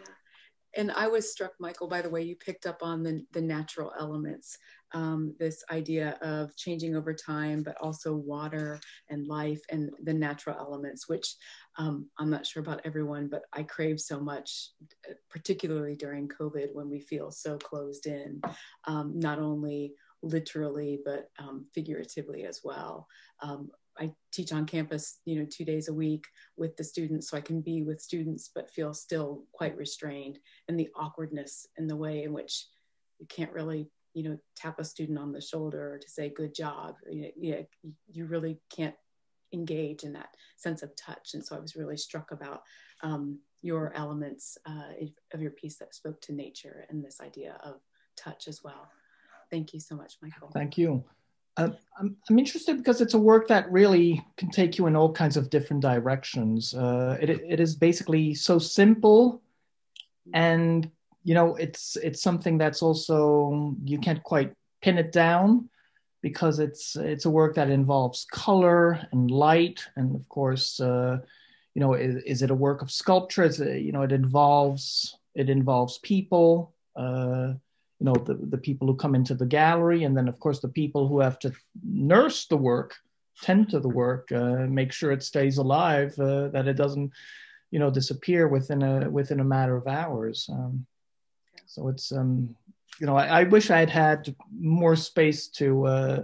And I was struck, Michael, by the way you picked up on the, the natural elements, um, this idea of changing over time, but also water and life and the natural elements, which um, I'm not sure about everyone, but I crave so much, particularly during COVID when we feel so closed in, um, not only literally but um, figuratively as well. I teach on campus, you know, two days a week with the students, so I can be with students but feel still quite restrained. And the awkwardness and the way in which you can't really, you know, tap a student on the shoulder to say "good job." You, know, you really can't engage in that sense of touch. And so I was really struck about um, your elements uh, of your piece that spoke to nature and this idea of touch as well. Thank you so much, Michael. Thank you. Uh, I'm, I'm interested because it's a work that really can take you in all kinds of different directions. Uh, it, it is basically so simple, and you know it's it's something that's also you can't quite pin it down because it's it's a work that involves color and light, and of course, uh, you know, is, is, it a work of sculpture? Is it, you know, it involves it involves people. Uh, you know the, the people who come into the gallery and then of course the people who have to nurse the work tend to the work uh, make sure it stays alive uh, that it doesn't you know disappear within a within a matter of hours um, So it's um, you know, I, I, wish I had had more space to uh,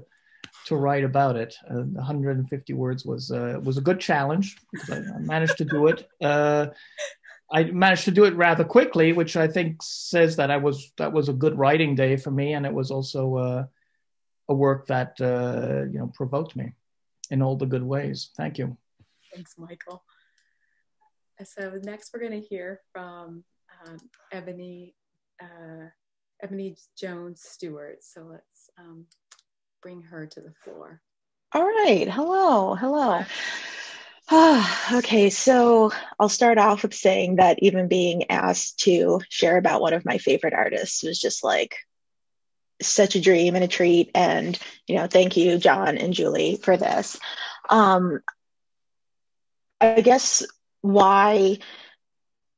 to write about it. Uh, 150 words was uh, was a good challenge. I, I managed to do it. Uh, I managed to do it rather quickly, which I think says that I was that was a good writing day for me, and it was also uh, a work that uh, you know provoked me in all the good ways. Thank you. Thanks, Michael. So next, we're going to hear from um, Ebony uh, Ebony Jones Stewart. So let's um, bring her to the floor. All right. Hello. Hello. okay, so I'll start off with saying that even being asked to share about one of my favorite artists was just like such a dream and a treat. And, you know, thank you, John and Juilee, for this. Um, I guess why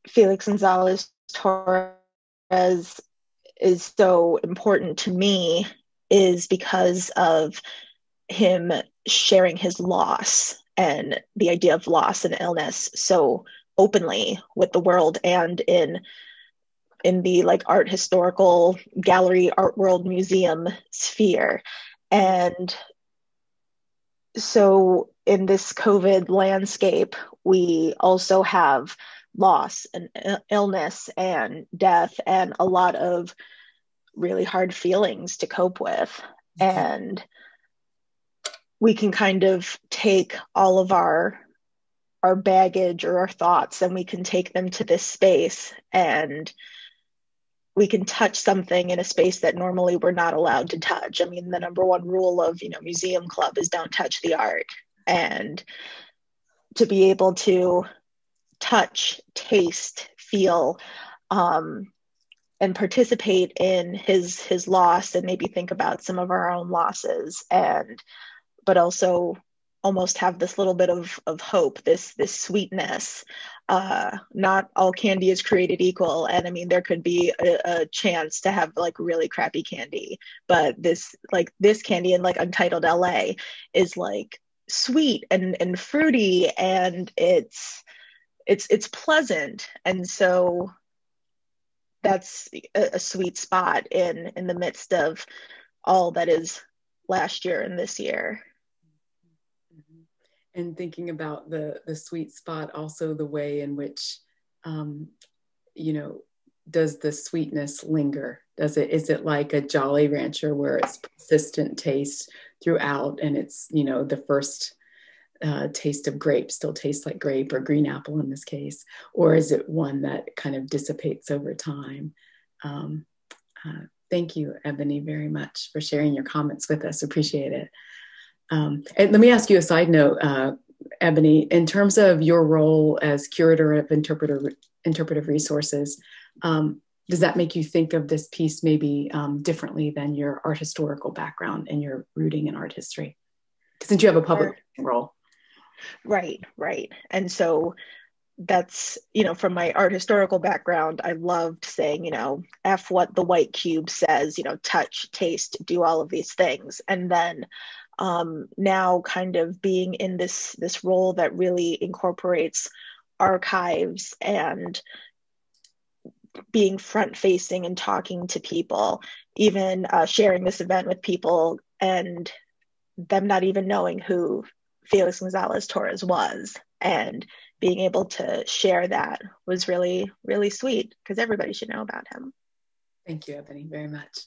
Felix Gonzalez Torres is so important to me is because of him sharing his loss and the idea of loss and illness so openly with the world and in in the like art historical gallery art world museum sphere and so in this covid landscape we also have loss and illness and death and a lot of really hard feelings to cope with mm-hmm. and we can kind of take all of our our baggage or our thoughts and we can take them to this space and we can touch something in a space that normally we're not allowed to touch. I mean, the number one rule of, you know, museum club is don't touch the art. And to be able to touch, taste, feel, um, and participate in his his loss and maybe think about some of our own losses and but also almost have this little bit of, of hope, this this sweetness. Uh, not all candy is created equal, and I mean there could be a, a, chance to have like really crappy candy, but this like this candy in like Untitled LA is like sweet and and fruity, and it's it's it's pleasant, and so that's a, a sweet spot in in the midst of all that is last year and this year and thinking about the the sweet spot also the way in which um, you know does the sweetness linger? Does it is it like a jolly rancher where it's persistent taste throughout and it's you know the first uh, taste of grape still tastes like grape or green apple in this case? Or is it one that kind of dissipates over time? Um, uh, thank you ebony very much for sharing your comments with us. Appreciate it um, and let me ask you a side note, uh, Ebony, in terms of your role as curator of interpreter, interpretive resources, um, does that make you think of this piece maybe um, differently than your art historical background and your rooting in art history? Since you have a public role. Right, right. And so that's, you know, from my art historical background, I loved saying, you know, F what the white cube says, you know, touch, taste, do all of these things. And then um, now kind of being in this this role that really incorporates archives and being front facing and talking to people even uh, sharing this event with people and them not even knowing who felix gonzalez torres was. And being able to share that was really really sweet because everybody should know about him. Thank you ebony very much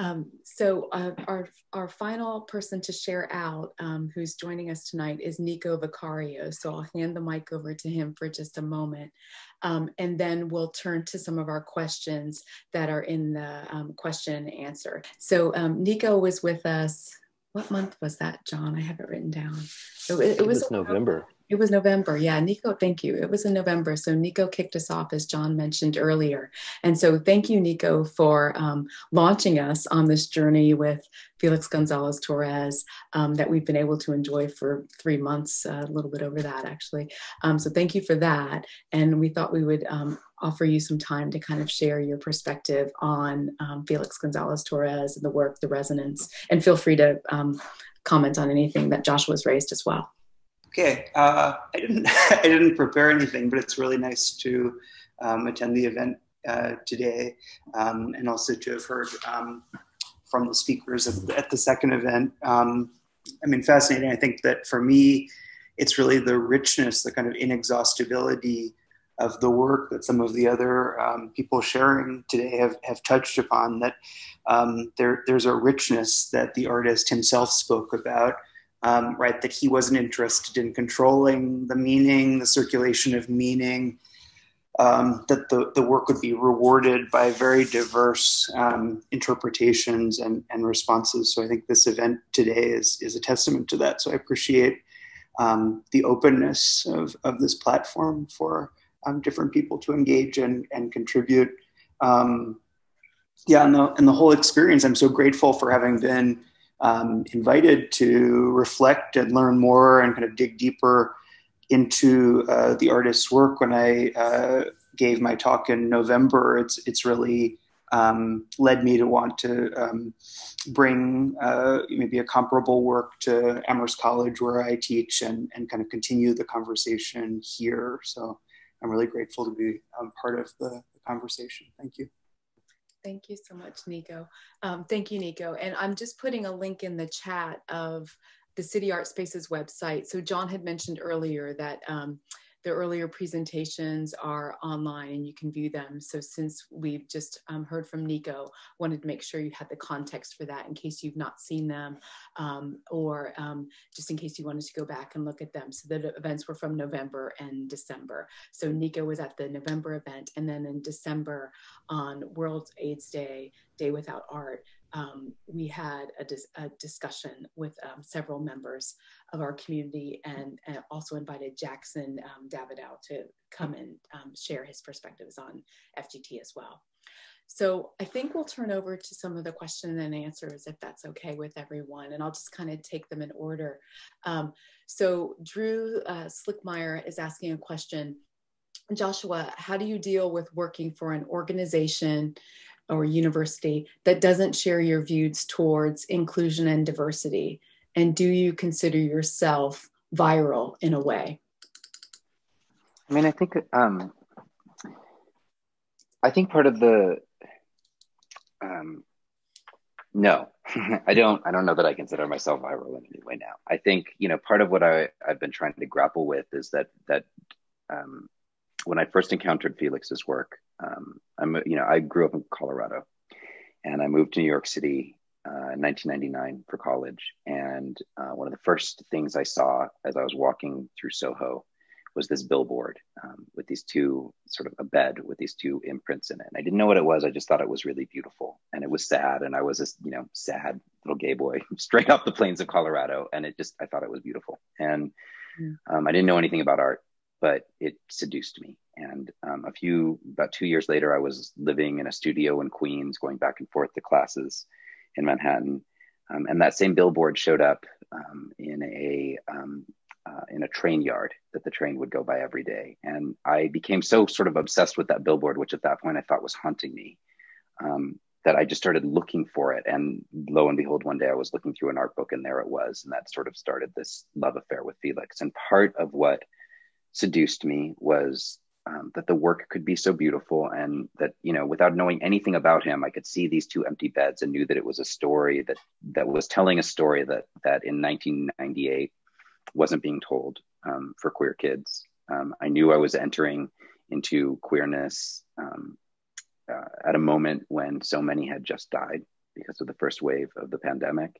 um, so uh, our, our final person to share out um, who's joining us tonight is Nico Vicario. So I'll hand the mic over to him for just a moment. Um, and then we'll turn to some of our questions that are in the um, question and answer. So um, Nico was with us, what month was that, John? I have it written down. it, it, it was, was November. It was November. Yeah, Nico, thank you. It was in November. So Nico kicked us off, as John mentioned earlier. And so thank you, Nico, for um, launching us on this journey with Felix Gonzalez Torres um, that we've been able to enjoy for three months, uh, a little bit over that, actually. Um, so thank you for that. And we thought we would um, offer you some time to kind of share your perspective on um, Felix Gonzalez Torres and the work, the resonance, and feel free to um, comment on anything that Joshua's raised as well. Okay, uh, I didn't I didn't prepare anything, but it's really nice to um, attend the event uh, today, um, and also to have heard um, from the speakers at the, at the second event. Um, I mean, fascinating. I think that for me, it's really the richness, the kind of inexhaustibility of the work that some of the other um, people sharing today have, have touched upon that um, there, there's a richness that the artist himself spoke about um, right that he wasn't interested in controlling the meaning the circulation of meaning um, that the, the work would be rewarded by very diverse um, interpretations and, and responses so i think this event today is, is a testament to that so i appreciate um, the openness of, of this platform for um, different people to engage and, and contribute. Um, yeah, and the, and the whole experience, I'm so grateful for having been um, invited to reflect and learn more and kind of dig deeper into uh, the artist's work. When I uh, gave my talk in November, it's, it's really um, led me to want to um, bring uh, maybe a comparable work to Amherst College where I teach and, and kind of continue the conversation here. So I'm really grateful to be um, part of the, the, conversation. Thank you. Thank you so much, Nico. Um, thank you, Nico. And I'm just putting a link in the chat of the City Art Spaces website. So John had mentioned earlier that um, the earlier presentations are online and you can view them. So since we've just um, heard from Nico, wanted to make sure you had the context for that in case you've not seen them um, or um, just in case you wanted to go back and look at them. So the events were from November and December. So Nico was at the November event and then in December on World AIDS Day, Day Without Art, um, we had a, dis a discussion with um, several members of our community and, and also invited Jackson um, Davidow to come and um, share his perspectives on FGT as well. So I think we'll turn over to some of the questions and answers if that's okay with everyone. And I'll just kind of take them in order. Um, so Drew uh, Slickmeyer is asking a question. Joshua, how do you deal with working for an organization or university that doesn't share your views towards inclusion and diversity? And do you consider yourself viral in a way? I mean, I think um, I think part of the um, no, I don't. I don't know that I consider myself viral in any way now. I think you know part of what I I've been trying to grapple with is that that um, when I first encountered Felix's work, um, I'm you know I grew up in Colorado, and I moved to New York City uh, in 1999 for college. And uh, one of the first things I saw as I was walking through Soho was this billboard um, with these two sort of a bed with these two imprints in it. And I didn't know what it was. I just thought it was really beautiful, and it was sad. And I was this you know sad little gay boy straight off the plains of Colorado, and it just I thought it was beautiful. And um, I didn't know anything about art, but it seduced me. And um, a few, about two years later, I was living in a studio in Queens, going back and forth to classes in Manhattan. Um, and that same billboard showed up um, in a um, uh, in a train yard that the train would go by every day. And I became so sort of obsessed with that billboard, which at that point I thought was haunting me, um, that I just started looking for it. And lo and behold, one day I was looking through an art book, and there it was. And that sort of started this love affair with Felix. And part of what seduced me was um, that the work could be so beautiful and that you know without knowing anything about him i could see these two empty beds and knew that it was a story that that was telling a story that that in 1998 wasn't being told um, for queer kids. Um, i knew i was entering into queerness um, uh, at a moment when so many had just died because of the first wave of the pandemic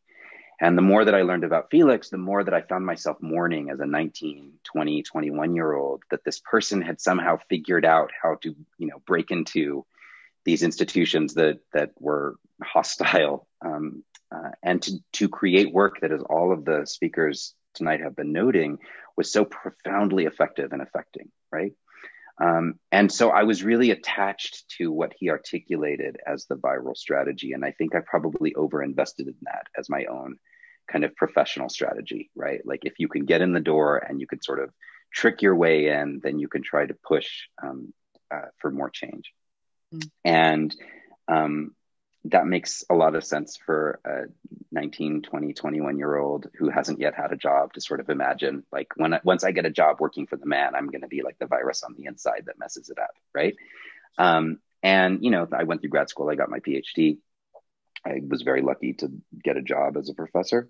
and the more that I learned about Felix, the more that I found myself mourning as a 19, 20, 21 year old that this person had somehow figured out how to, you know, break into these institutions that that were hostile um, uh, and to, to create work that, as all of the speakers tonight have been noting, was so profoundly effective and affecting, right? Um, and so I was really attached to what he articulated as the viral strategy. And I think I probably overinvested in that as my own kind of professional strategy, right? Like if you can get in the door and you can sort of trick your way in, then you can try to push um, uh, for more change. Mm. And um, that makes a lot of sense for a 19, 20, 21 year old who hasn't yet had a job to sort of imagine like when I, once I get a job working for the man, I'm going to be like the virus on the inside that messes it up, right? Um, and you know, I went through grad school. I got my PhD. I was very lucky to get a job as a professor,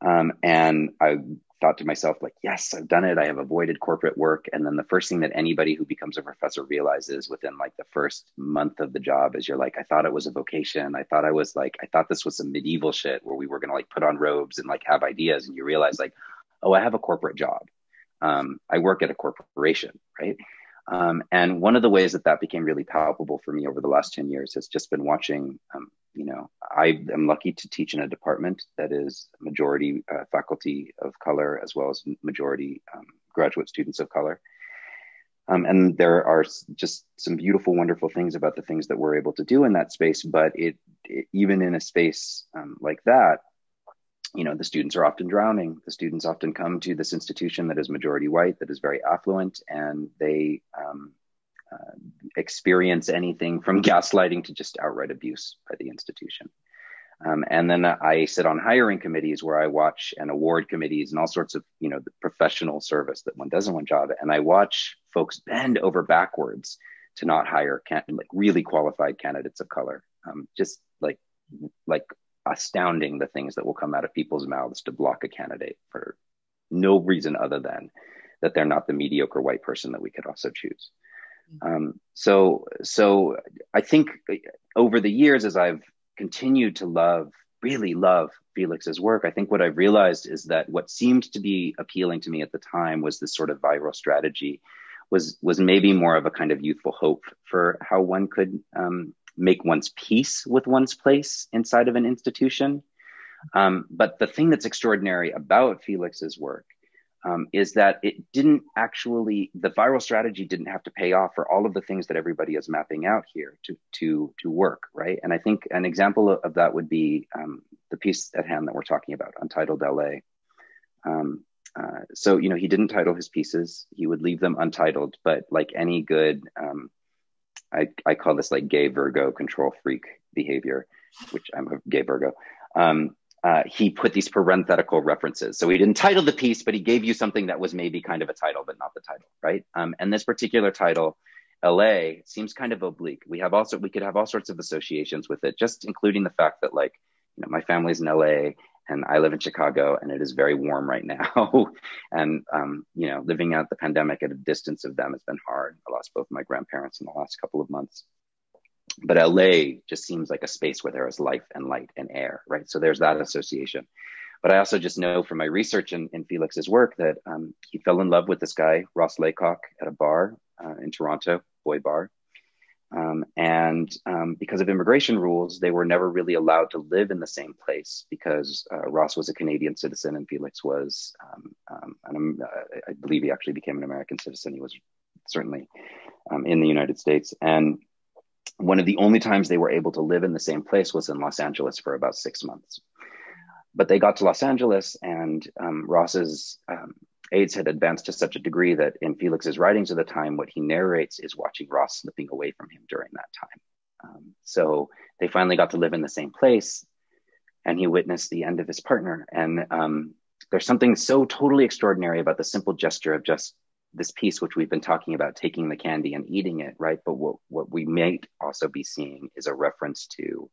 um, and I thought to myself, like, yes, I've done it. I have avoided corporate work. And then the first thing that anybody who becomes a professor realizes within like the first month of the job is you're like, I thought it was a vocation. I thought I was like, I thought this was some medieval shit where we were going to like put on robes and like have ideas. And you realize like, oh, I have a corporate job. Um, I work at a corporation, right? Um, and one of the ways that that became really palpable for me over the last 10 years has just been watching, um, you know, I am lucky to teach in a department that is majority uh, faculty of color as well as majority um, graduate students of color. Um, and there are just some beautiful, wonderful things about the things that we're able to do in that space. But it, it even in a space um, like that, you know the students are often drowning. The students often come to this institution that is majority white that is very affluent and they um, uh, experience anything from gaslighting to just outright abuse by the institution. Um, and then i sit on hiring committees where i watch and award committees and all sorts of you know the professional service that one does in one job. And i watch folks bend over backwards to not hire can- like really qualified candidates of color. Um, just like like astounding the things that will come out of people's mouths to block a candidate for no reason other than that they're not the mediocre white person that we could also choose. Mm-hmm. Um, so, so I think over the years, as I've continued to love, really love Felix's work, I think what I've realized is that what seemed to be appealing to me at the time was this sort of viral strategy, was was maybe more of a kind of youthful hope for how one could um, make one's peace with one's place inside of an institution. Um, but the thing that's extraordinary about Felix's work um, is that it didn't actually, the viral strategy didn't have to pay off for all of the things that everybody is mapping out here to, to, to work, right? And I think an example of that would be um, the piece at hand that we're talking about, Untitled LA. Um, uh, so, you know, he didn't title his pieces, he would leave them untitled, but like any good um, I, I call this like gay Virgo control freak behavior, which I'm a gay Virgo. Um, uh, he put these parenthetical references. So he didn't title the piece, but he gave you something that was maybe kind of a title, but not the title, right? Um, and this particular title, LA, seems kind of oblique. We have also we could have all sorts of associations with it, just including the fact that like you know my family's in LA and I live in Chicago, and it is very warm right now. and um, you know, living out the pandemic at a distance of them has been hard. I lost both my grandparents in the last couple of months. But LA just seems like a space where there is life and light and air, right? So there's that association. But I also just know from my research in, in Felix's work that um, he fell in love with this guy, Ross Laycock, at a bar uh, in Toronto, boy bar. Um, and um, because of immigration rules, they were never really allowed to live in the same place because uh, Ross was a Canadian citizen and Felix was, um, um and uh, I believe he actually became an American citizen. He was certainly um, in the United States. And one of the only times they were able to live in the same place was in Los Angeles for about six months. But they got to Los Angeles, and um, Ross's AIDS had advanced to such a degree that in Felix's writings of the time, what he narrates is watching Ross slipping away from him during that time. Um, so they finally got to live in the same place, and he witnessed the end of his partner. And um, there's something so totally extraordinary about the simple gesture of just this piece, which we've been talking about, taking the candy and eating it, right? But what, what we might also be seeing is a reference to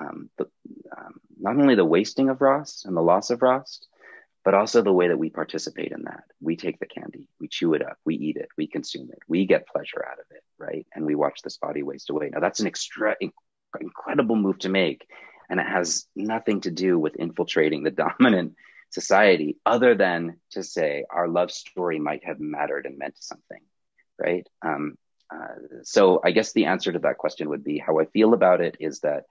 um, the, um, not only the wasting of Ross and the loss of Ross, but also the way that we participate in that. We take the candy, we chew it up, we eat it, we consume it, we get pleasure out of it, right? And we watch this body waste away. Now, that's an extra incredible move to make. And it has nothing to do with infiltrating the dominant society other than to say our love story might have mattered and meant something, right? Um, uh, so I guess the answer to that question would be how I feel about it is that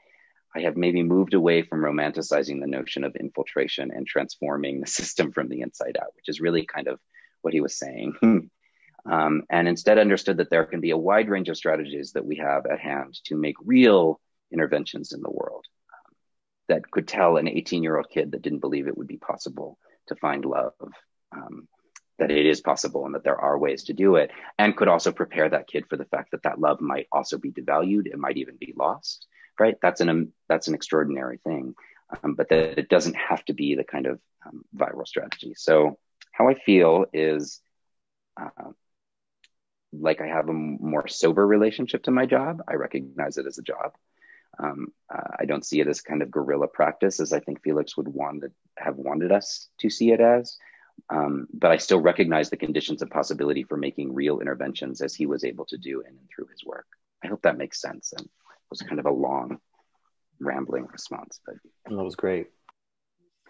I have maybe moved away from romanticizing the notion of infiltration and transforming the system from the inside out, which is really kind of what he was saying. um, and instead understood that there can be a wide range of strategies that we have at hand to make real interventions in the world um, that could tell an 18 year old kid that didn't believe it would be possible to find love. Um, that it is possible and that there are ways to do it, and could also prepare that kid for the fact that that love might also be devalued, it might even be lost, right? That's an um, that's an extraordinary thing, um, but that it doesn't have to be the kind of um, viral strategy. So how I feel is uh, like I have a more sober relationship to my job. I recognize it as a job. Um, uh, I don't see it as kind of guerrilla practice, as I think Felix would want to have wanted us to see it as. Um, but I still recognize the conditions of possibility for making real interventions as he was able to do in and through his work. I hope that makes sense. And was kind of a long, rambling response, but that was great.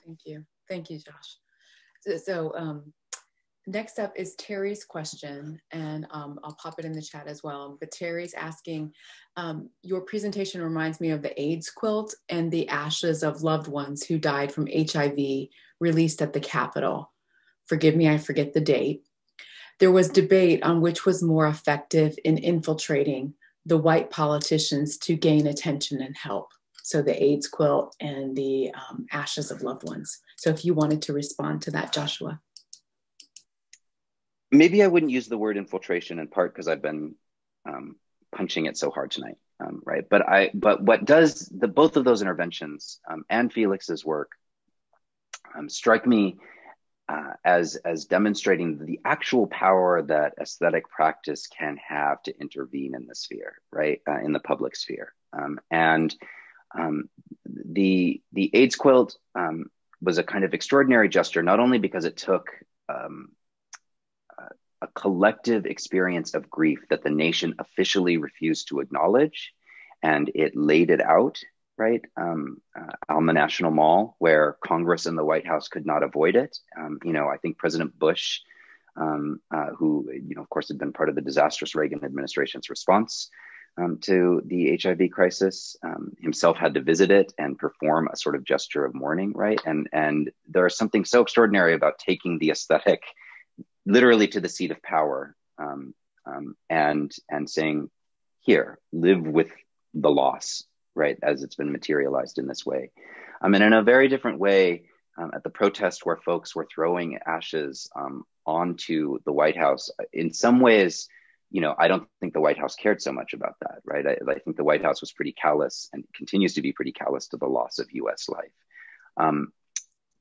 Thank you. Thank you, Josh. So, so um, next up is Terry's question, and um, I'll pop it in the chat as well. But Terry's asking, um, your presentation reminds me of the AIDS quilt and the ashes of loved ones who died from HIV released at the Capitol. Forgive me, I forget the date. There was debate on which was more effective in infiltrating the white politicians to gain attention and help. So the AIDS quilt and the um, ashes of loved ones. So if you wanted to respond to that, Joshua maybe I wouldn't use the word infiltration in part because I've been um, punching it so hard tonight, um, right? But I, but what does the both of those interventions um, and Felix's work um, strike me uh, as as demonstrating the actual power that aesthetic practice can have to intervene in the sphere, right, uh, in the public sphere, um, and um, the the AIDS quilt was a kind of extraordinary gesture, not only because it took um, a collective experience of grief that the nation officially refused to acknowledge, and it laid it out right um, uh, on the National Mall, where Congress and the White House could not avoid it. Um, you know, I think President Bush, um, uh, who you know, of course, had been part of the disastrous Reagan administration's response. Um, to the HIV crisis, um, himself had to visit it and perform a sort of gesture of mourning, right? And and there is something so extraordinary about taking the aesthetic literally to the seat of power um, and and saying here live with the loss right as it's been materialized in this way. Um, and in a very different way um, at the protest where folks were throwing ashes um, onto the white house in some ways you know i don't think the white house cared so much about that right? I, I think the white house was pretty callous and continues to be pretty callous to the loss of us life. Um,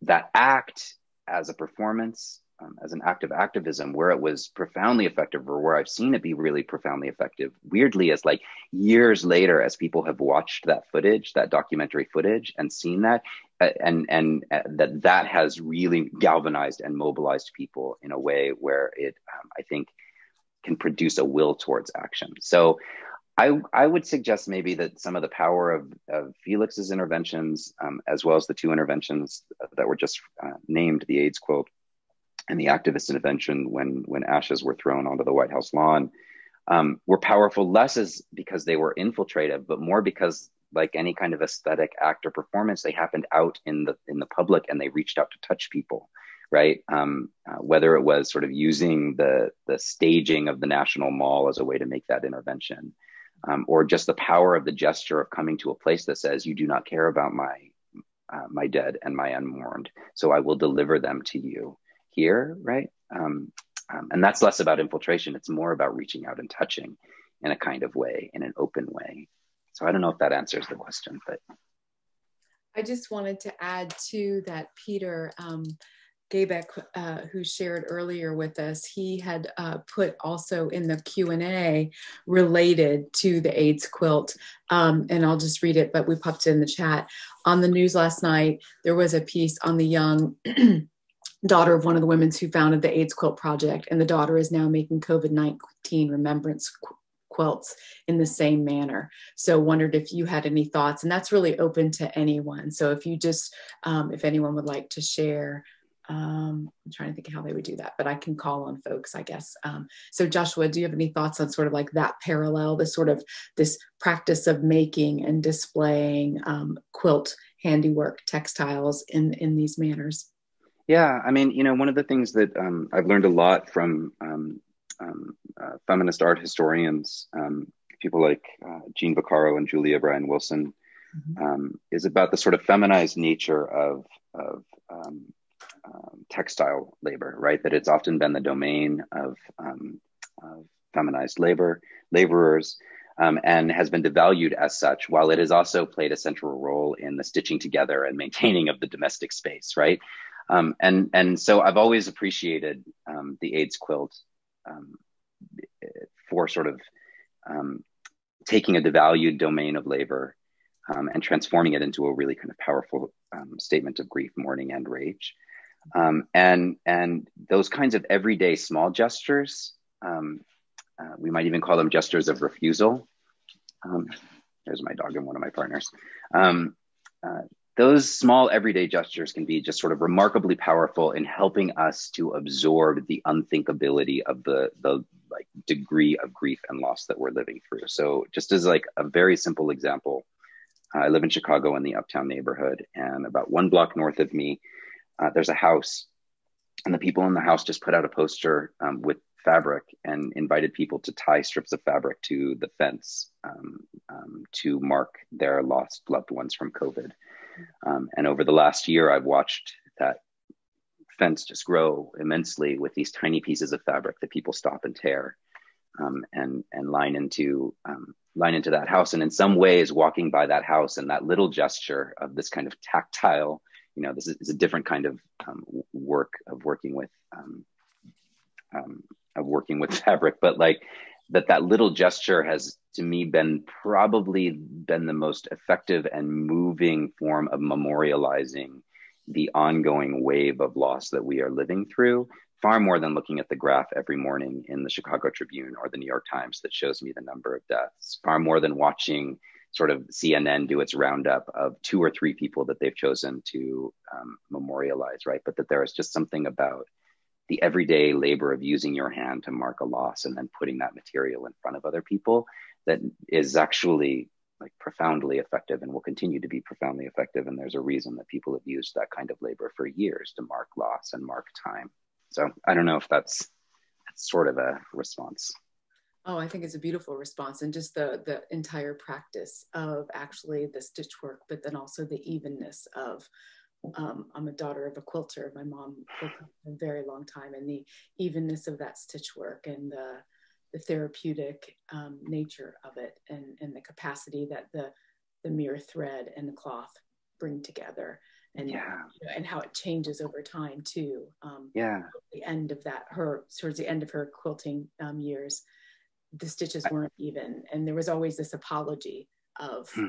that act as a performance um, as an act of activism where it was profoundly effective or where I've seen it be really profoundly effective, weirdly, as like years later, as people have watched that footage, that documentary footage, and seen that, uh, and and uh, that that has really galvanized and mobilized people in a way where it, um, I think, can produce a will towards action. So. I, I would suggest maybe that some of the power of, of Felix's interventions, um, as well as the two interventions that were just uh, named, the AIDS quilt and the activist intervention when when ashes were thrown onto the White House lawn um, were powerful less as because they were infiltrative, but more because like any kind of aesthetic act or performance, they happened out in the in the public and they reached out to touch people, right? Um, uh, whether it was sort of using the the staging of the National Mall as a way to make that intervention, um, or just the power of the gesture of coming to a place that says, "You do not care about my uh, my dead and my unmourned, so I will deliver them to you." Here, right? Um, um, and that's less about infiltration. It's more about reaching out and touching in a kind of way, in an open way. So I don't know if that answers the question, but. I just wanted to add to that Peter um, Gabeck, uh, who shared earlier with us, he had uh, put also in the Q&A related to the AIDS quilt, um, and I'll just read it, but we popped it in the chat. On the news last night, there was a piece on the young daughter of one of the women who founded the AIDS Quilt Project, and the daughter is now making COVID 19 remembrance qu- quilts in the same manner. So, wondered if you had any thoughts, and that's really open to anyone. So, if you just, um, if anyone would like to share, um, I'm trying to think how they would do that, but I can call on folks, I guess. Um, so, Joshua, do you have any thoughts on sort of like that parallel, this sort of this practice of making and displaying um, quilt handiwork textiles in in these manners? Yeah, I mean, you know, one of the things that um, I've learned a lot from um, um, uh, feminist art historians, um, people like uh, Jeanne Vaccaro and Julia Bryan Wilson, mm-hmm. Um, is about the sort of feminized nature of, of um, textile labor, right? That it's often been the domain of, of feminized labor, laborers. Um, and has been devalued as such, while it has also played a central role in the stitching together and maintaining of the domestic space, right? Um, and and so I've always appreciated um, the AIDS quilt um, for sort of um, taking a devalued domain of labor um, and transforming it into a really kind of powerful statement of grief, mourning, and rage. And and those kinds of everyday small gestures, uh, we might even call them gestures of refusal. There's my dog and one of my partners. Uh, those small everyday gestures can be just sort of remarkably powerful in helping us to absorb the unthinkability of the the like degree of grief and loss that we're living through. So just as like a very simple example, I live in Chicago in the Uptown neighborhood, and about one block north of me, uh, there's a house, and the people in the house just put out a poster um, with fabric and invited people to tie strips of fabric to the fence um, um, to mark their lost loved ones from COVID. Um, and over the last year, I've watched that fence just grow immensely with these tiny pieces of fabric that people stop and tear um, and and line into um, line into that house. And in some ways, walking by that house and that little gesture of this kind of tactile, you know, this is, is a different kind of um, work of working with um, um, of working with fabric, but like that that little gesture has to me been probably been the most effective and moving form of memorializing the ongoing wave of loss that we are living through far more than looking at the graph every morning in the Chicago Tribune or the New York Times that shows me the number of deaths, far more than watching sort of CNN do its roundup of two or three people that they've chosen to um, memorialize, right? But that there is just something about the everyday labor of using your hand to mark a loss and then putting that material in front of other people that is actually like profoundly effective and will continue to be profoundly effective. And there's a reason that people have used that kind of labor for years to mark loss and mark time. So I don't know if that's, that's sort of a response. Oh, I think it's a beautiful response, and just the the entire practice of actually the stitch work, but then also the evenness of. Um, I'm a daughter of a quilter. My mom quilted for a very long time, and the evenness of that stitch work and the the therapeutic um, nature of it, and and the capacity that the the mere thread and the cloth bring together and yeah. you know, and how it changes over time too. Um, yeah. The end of that, her towards the end of her quilting um, years, the stitches weren't even, and there was always this apology of hmm.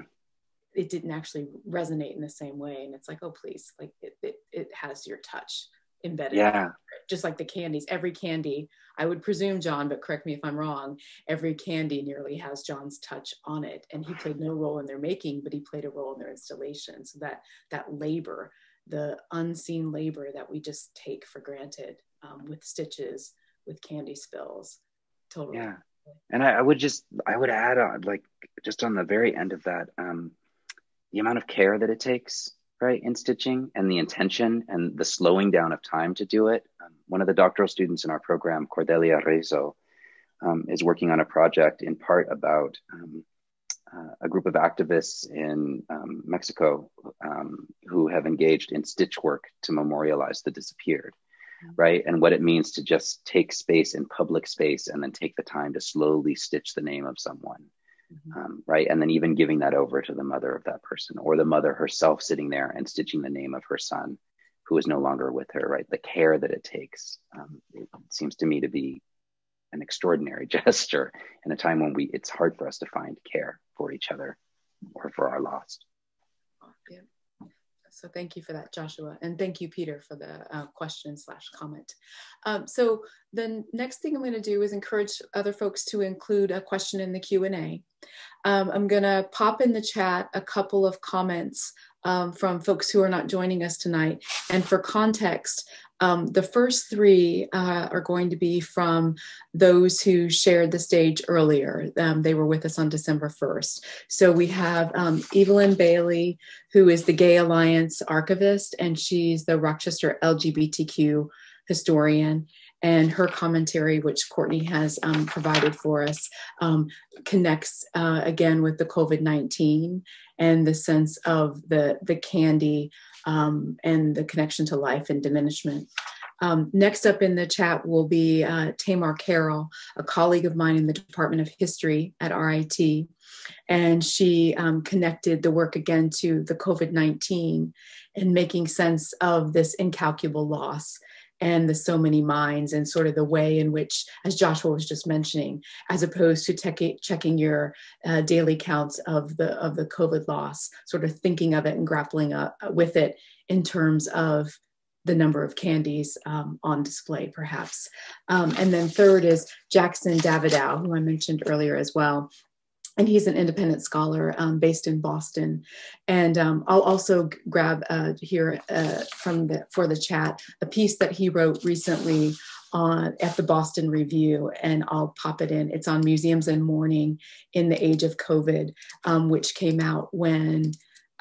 It didn't actually resonate in the same way. And it's like, oh please, like it it, it has your touch embedded. Yeah. Just like the candies, every candy, I would presume, John, but correct me if I'm wrong, every candy nearly has John's touch on it. And he played no role in their making, but he played a role in their installation. So that that labor, the unseen labor that we just take for granted um, with stitches, with candy spills. Totally. Yeah. And I, I would just I would add on like just on the very end of that, um, the amount of care that it takes right in stitching and the intention and the slowing down of time to do it um, one of the doctoral students in our program cordelia rizzo um, is working on a project in part about um, uh, a group of activists in um, mexico um, who have engaged in stitch work to memorialize the disappeared mm-hmm. right and what it means to just take space in public space and then take the time to slowly stitch the name of someone Mm-hmm. Um, right and then even giving that over to the mother of that person or the mother herself sitting there and stitching the name of her son who is no longer with her right the care that it takes um, it seems to me to be an extraordinary gesture in a time when we it's hard for us to find care for each other or for our lost. So thank you for that, Joshua. And thank you, Peter, for the uh, question slash comment. Um, so the next thing I'm going to do is encourage other folks to include a question in the Q&A. Um, I'm going to pop in the chat a couple of comments um, from folks who are not joining us tonight. And for context, um, the first three uh, are going to be from those who shared the stage earlier. Um, they were with us on December 1st. So we have um, Evelyn Bailey, who is the Gay Alliance archivist, and she's the Rochester LGBTQ historian. And her commentary, which Courtney has um, provided for us, um, connects uh, again with the COVID 19 and the sense of the, the candy um, and the connection to life and diminishment. Um, next up in the chat will be uh, Tamar Carroll, a colleague of mine in the Department of History at RIT. And she um, connected the work again to the COVID 19 and making sense of this incalculable loss and the so many minds and sort of the way in which as joshua was just mentioning as opposed to checking your uh, daily counts of the of the covid loss sort of thinking of it and grappling up uh, with it in terms of the number of candies um, on display perhaps. Um, and then third is jackson davidow who i mentioned earlier as well and he's an independent scholar um, based in Boston. And um, I'll also grab uh, here uh, from the for the chat a piece that he wrote recently on at the Boston Review, and I'll pop it in. It's on museums and mourning in the age of COVID, um, which came out when.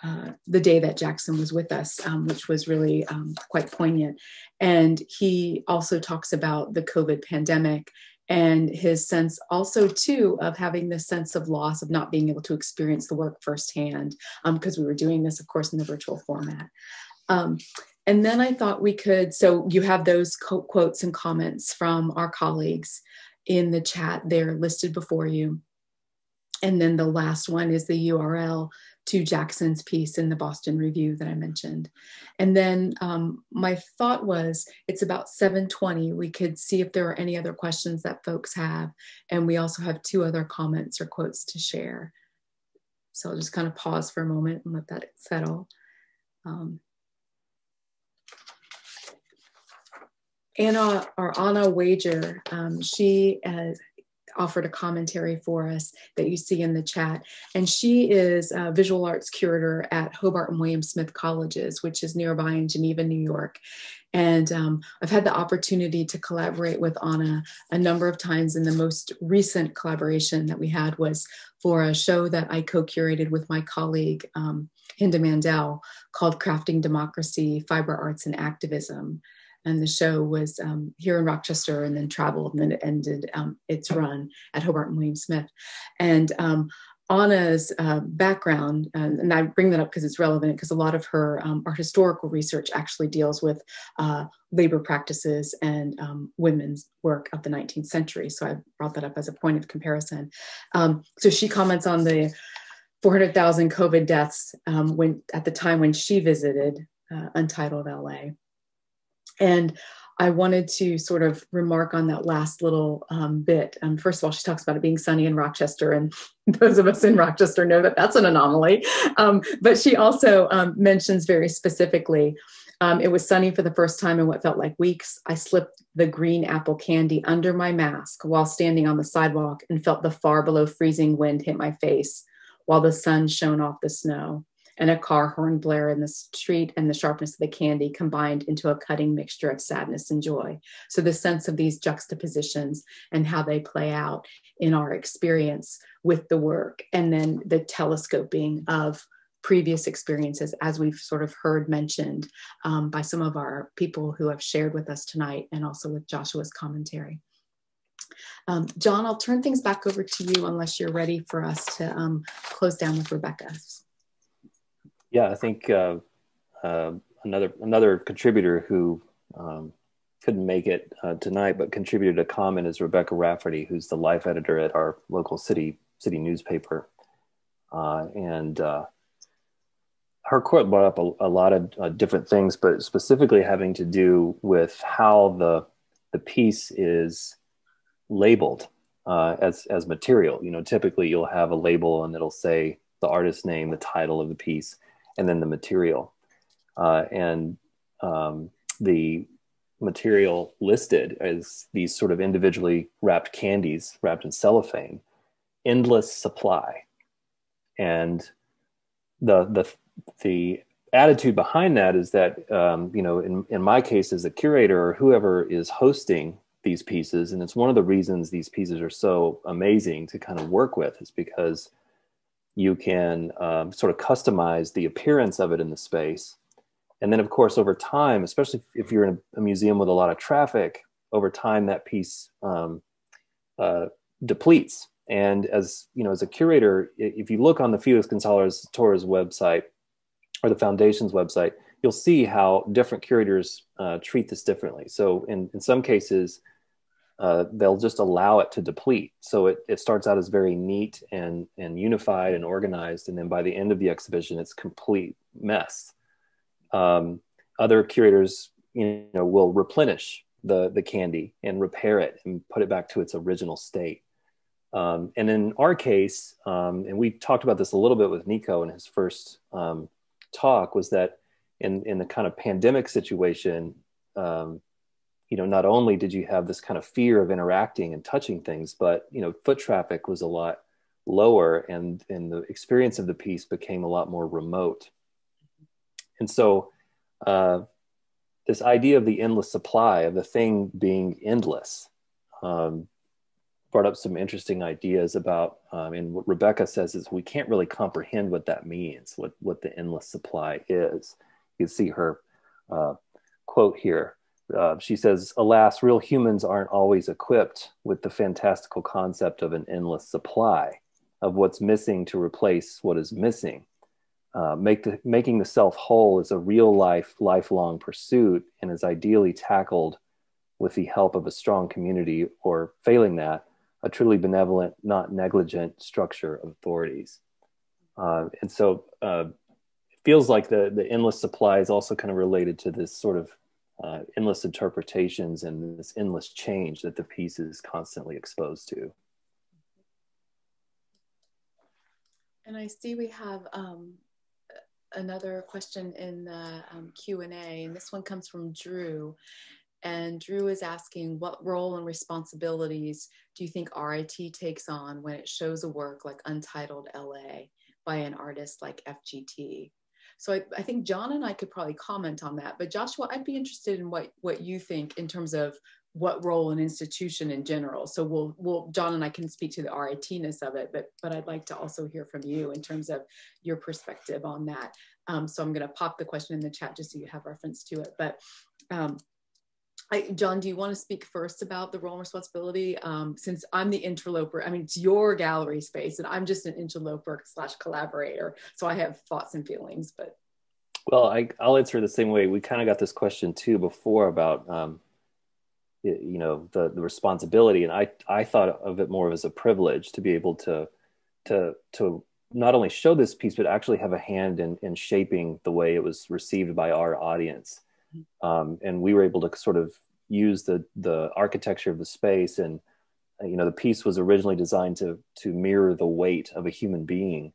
Uh, the day that Jackson was with us, um, which was really um, quite poignant. And he also talks about the COVID pandemic and his sense also too of having this sense of loss of not being able to experience the work firsthand because um, we were doing this of course in the virtual format. Um, and then i thought we could so you have those quotes and comments from our colleagues in the chat they're listed before you. And then the last one is the url to Jackson's piece in the Boston Review that I mentioned. And then um, my thought was it's about 720. We could see if there are any other questions that folks have. And we also have two other comments or quotes to share. So I'll just kind of pause for a moment and let that settle. Um, Anna or Anna Wager, um, she has offered a commentary for us that you see in the chat. And she is a visual arts curator at Hobart and William Smith Colleges, which is nearby in Geneva, New York. And um, I've had the opportunity to collaborate with Anna a number of times. And the most recent collaboration that we had was for a show that I co curated with my colleague, um, Hinda Mandell, called Crafting Democracy Fiber Arts and Activism and the show was um, here in Rochester and then traveled and then it ended um, its run at Hobart and William Smith. And um, Anna's uh, background, uh, and I bring that up because it's relevant because a lot of her um, art historical research actually deals with uh, labor practices and um, women's work of the 19th century. So I brought that up as a point of comparison. Um, so she comments on the 400,000 COVID deaths um, when at the time when she visited uh, Untitled LA. And I wanted to sort of remark on that last little um, bit. Um, first of all, she talks about it being sunny in Rochester, and those of us in Rochester know that that's an anomaly. Um, but she also um, mentions very specifically um, it was sunny for the first time in what felt like weeks. I slipped the green apple candy under my mask while standing on the sidewalk and felt the far below freezing wind hit my face while the sun shone off the snow and a car horn blare in the street and the sharpness of the candy combined into a cutting mixture of sadness and joy. So the sense of these juxtapositions and how they play out in our experience with the work, and then the telescoping of previous experiences, as we've sort of heard mentioned um, by some of our people who have shared with us tonight, and also with Joshua's commentary. Um, John, I'll turn things back over to you unless you're ready for us to um, close down with Rebecca's yeah, I think uh, uh, another another contributor who um, couldn't make it uh, tonight, but contributed a comment is Rebecca Rafferty, who's the life editor at our local city city newspaper, uh, and uh, her quote brought up a, a lot of uh, different things, but specifically having to do with how the the piece is labeled as as material. You know, typically you'll have a label and it'll say the artist's name, the title of the piece and then the material. Uh, and um, the material listed as these sort of individually wrapped candies wrapped in cellophane, endless supply. And the, the, the attitude behind that is that, um, you know, in, in my case as a curator or whoever is hosting these pieces, and it's one of the reasons these pieces are so amazing to kind of work with is because you can um, sort of customize the appearance of it in the space. And then, of course, over time, especially if you're in a museum with a lot of traffic, over time that piece um, uh, depletes. And as you know, as a curator, if you look on the Felix Gonzalez Torres website or the foundation's website, you'll see how different curators uh, treat this differently. So, in, in some cases, uh, they'll just allow it to deplete. So it, it starts out as very neat and, and unified and organized. And then by the end of the exhibition, it's complete mess. Um, other curators you know will replenish the the candy and repair it and put it back to its original state. Um, and in our case, um, and we talked about this a little bit with Nico in his first um, talk, was that in in the kind of pandemic situation, um, you know, not only did you have this kind of fear of interacting and touching things, but you know, foot traffic was a lot lower, and and the experience of the piece became a lot more remote. And so, uh, this idea of the endless supply of the thing being endless um, brought up some interesting ideas about um, and what rebecca says is we can't really comprehend what that means what what the endless supply is you can see her uh, quote here uh, she says alas real humans aren't always equipped with the fantastical concept of an endless supply of what's missing to replace what is missing uh, make the, making the self whole is a real life, lifelong pursuit and is ideally tackled with the help of a strong community, or failing that, a truly benevolent, not negligent structure of authorities. Uh, and so uh, it feels like the, the endless supply is also kind of related to this sort of uh, endless interpretations and this endless change that the piece is constantly exposed to. And I see we have um, another question in the um, Q&A, and this one comes from Drew. And Drew is asking, what role and responsibilities do you think RIT takes on when it shows a work like Untitled LA by an artist like FGT? So I, I, think John and I could probably comment on that. But Joshua, I'd be interested in what, what you think in terms of what role an institution in general. So we'll, we'll John and I can speak to the RIT-ness of it, but, but I'd like to also hear from you in terms of your perspective on that. Um, so I'm gonna pop the question in the chat just so you have reference to it. But um, I, John, do you want to speak first about the role and responsibility? Um, since I'm the interloper, I mean, it's your gallery space and I'm just an interloper slash collaborator. So I have thoughts and feelings, but. Well, I, will answer the same way. We kind of got this question too before about um, you know the the responsibility and i i thought of it more as a privilege to be able to to to not only show this piece but actually have a hand in in shaping the way it was received by our audience um, and we were able to sort of use the the architecture of the space and you know the piece was originally designed to to mirror the weight of a human being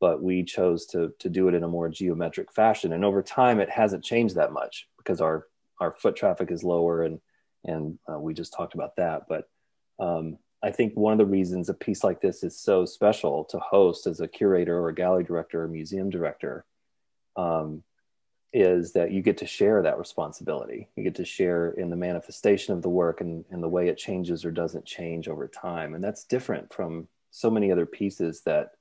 but we chose to to do it in a more geometric fashion and over time it hasn't changed that much because our our foot traffic is lower and and uh, we just talked about that. But um, I think one of the reasons a piece like this is so special to host as a curator or a gallery director or museum director um, is that you get to share that responsibility. You get to share in the manifestation of the work and, and the way it changes or doesn't change over time. And that's different from so many other pieces that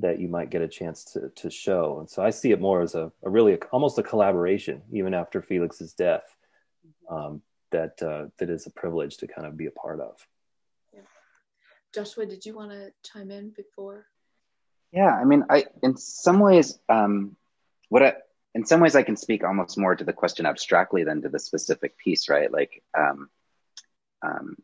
that you might get a chance to, to show. And so I see it more as a, a really a, almost a collaboration, even after Felix's death. Um, that uh, that is a privilege to kind of be a part of. Yeah. Joshua, did you want to chime in before? Yeah, I mean, I in some ways, um, what I, in some ways I can speak almost more to the question abstractly than to the specific piece, right? Like, um, um,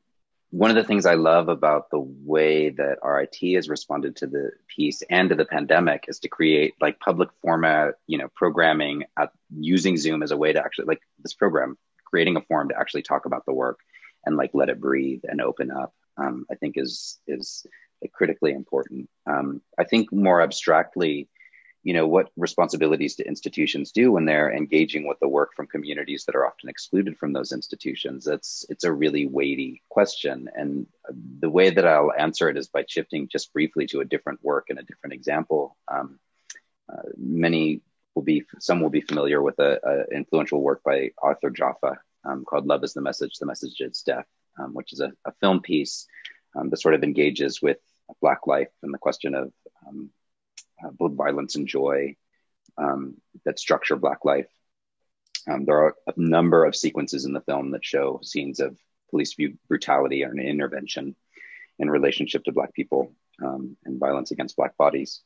one of the things I love about the way that RIT has responded to the piece and to the pandemic is to create like public format, you know, programming at, using Zoom as a way to actually like this program creating a forum to actually talk about the work and like let it breathe and open up um, i think is is like, critically important um, i think more abstractly you know what responsibilities do institutions do when they're engaging with the work from communities that are often excluded from those institutions? It's it's a really weighty question and the way that i'll answer it is by shifting just briefly to a different work and a different example. Um, uh, many will be some will be familiar with a, a influential work by Arthur Jafa um, called "Love Is the Message: The Message Is Death," um, which is a, a film piece um, that sort of engages with Black life and the question of um, uh, both violence and joy um, that structure Black life. Um, there are a number of sequences in the film that show scenes of police brutality and intervention in relationship to Black people and violence against Black bodies.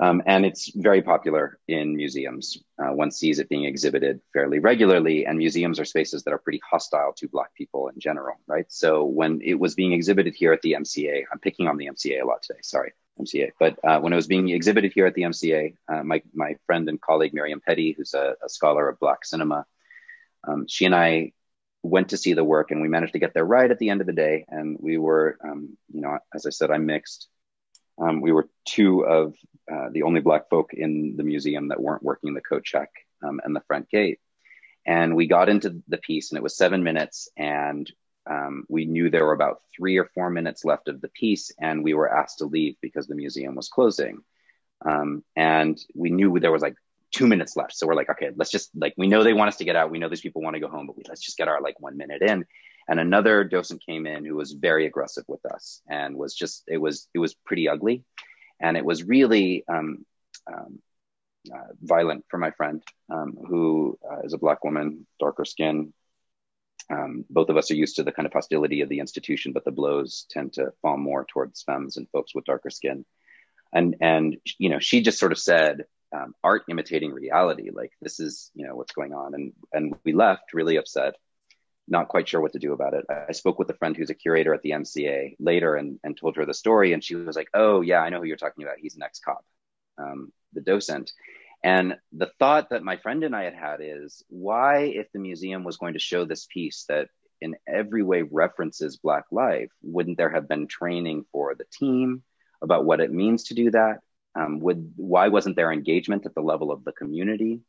Um, and it's very popular in museums. Uh, one sees it being exhibited fairly regularly, and museums are spaces that are pretty hostile to Black people in general, right? So when it was being exhibited here at the MCA, I'm picking on the MCA a lot today, sorry, MCA, but uh, when it was being exhibited here at the MCA, uh, my, my friend and colleague Miriam Petty, who's a, a scholar of Black cinema, Um, she and I went to see the work, and we managed to get there right at the end of the day. And we were, um, you know, as I said, I'm mixed. Um, we were two of uh, the only Black folk in the museum that weren't working the coat check um, and the front gate. And we got into the piece, and it was seven minutes, and um, we knew there were about three or four minutes left of the piece, and we were asked to leave because the museum was closing. Um, and we knew there was like two minutes left. So we're like, okay, let's just like, we know they want us to get out. We know these people want to go home, but we, let's just get our like one minute in. And another docent came in who was very aggressive with us and was just, it was, it was pretty ugly. And it was really um, um, uh, violent for my friend um, who uh, is a black woman, darker skin. Um, both of us are used to the kind of hostility of the institution, but the blows tend to fall more towards femmes and folks with darker skin. And, and, you know, she just sort of said, um, art imitating reality. Like this is, you know, what's going on. And, and we left really upset, not quite sure what to do about it. I, spoke with a friend who's a curator at the MCA later and, and told her the story. And she was like, oh yeah, I know who you're talking about. He's an ex-cop, um, the docent. And the thought that my friend and I had had is why, if the museum was going to show this piece that in every way references Black life, wouldn't there have been training for the team about what it means to do that? Um, would why wasn't there engagement at the level of the community,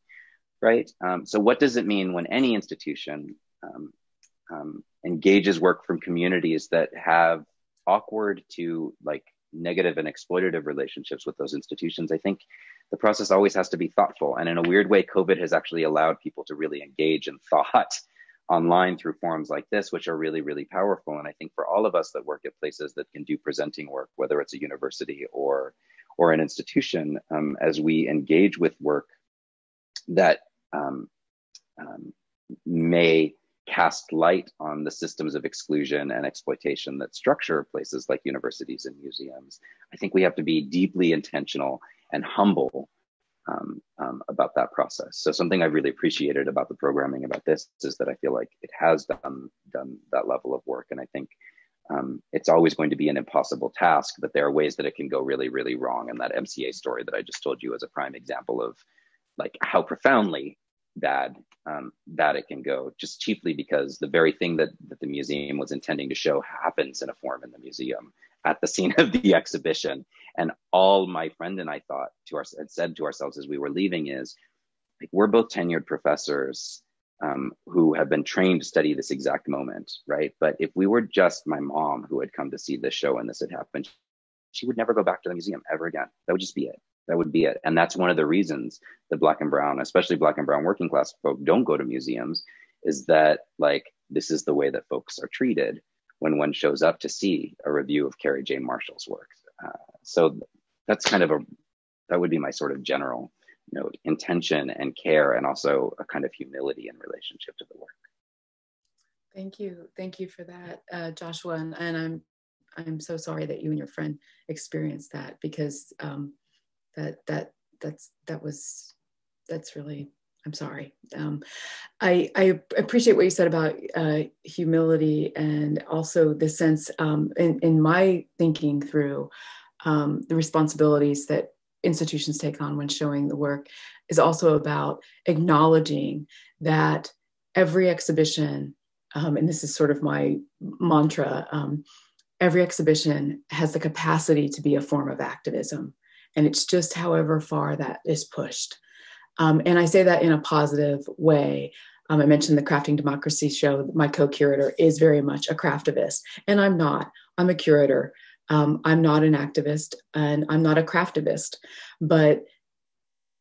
right? Um, so what does it mean when any institution um, um, engages work from communities that have awkward to like negative and exploitative relationships with those institutions? I think the process always has to be thoughtful, and in a weird way, COVID has actually allowed people to really engage in thought online through forums like this, which are really, really powerful. And I think for all of us that work at places that can do presenting work, whether it's a university or or an institution um, as we engage with work that um, um, may cast light on the systems of exclusion and exploitation that structure places like universities and museums. I think we have to be deeply intentional and humble um, um, about that process. So something I really appreciated about the programming about this is that I feel like it has done done that level of work, and I think um, it's always going to be an impossible task, but there are ways that it can go really, really wrong. And that MCA story that I just told you is a prime example of like how profoundly bad um, that it can go, just chiefly because the very thing that, that the museum was intending to show happens in a form in the museum at the scene of the exhibition. And all my friend and I thought to our had said to ourselves as we were leaving is like we're both tenured professors um, who have been trained to study this exact moment, right? But if we were just my mom who had come to see this show and this had happened, she would never go back to the museum ever again. That would just be it. That would be it. And that's one of the reasons that black and brown, especially black and brown working class folk don't go to museums is that like this is the way that folks are treated when one shows up to see a review of Kerry J. Marshall's work. Uh, so that's kind of a, that would be my sort of general know, intention and care and also a kind of humility in relationship to the work. Thank you. Thank you for that, uh, Joshua. And, and, I'm I'm so sorry that you and your friend experienced that because um, that that that's that was that's really I'm sorry. Um, I, I, appreciate what you said about uh, humility and also the sense um, in, in my thinking through um, the responsibilities that institutions take on when showing the work is also about acknowledging that every exhibition, um, and this is sort of my mantra, um, every exhibition has the capacity to be a form of activism. And it's just however far that is pushed. Um, and I say that in a positive way. Um, I mentioned the Crafting Democracy show. My co curator is very much a craftivist, and I'm not. I'm a curator. Um, I'm not an activist and I'm not a craftivist, but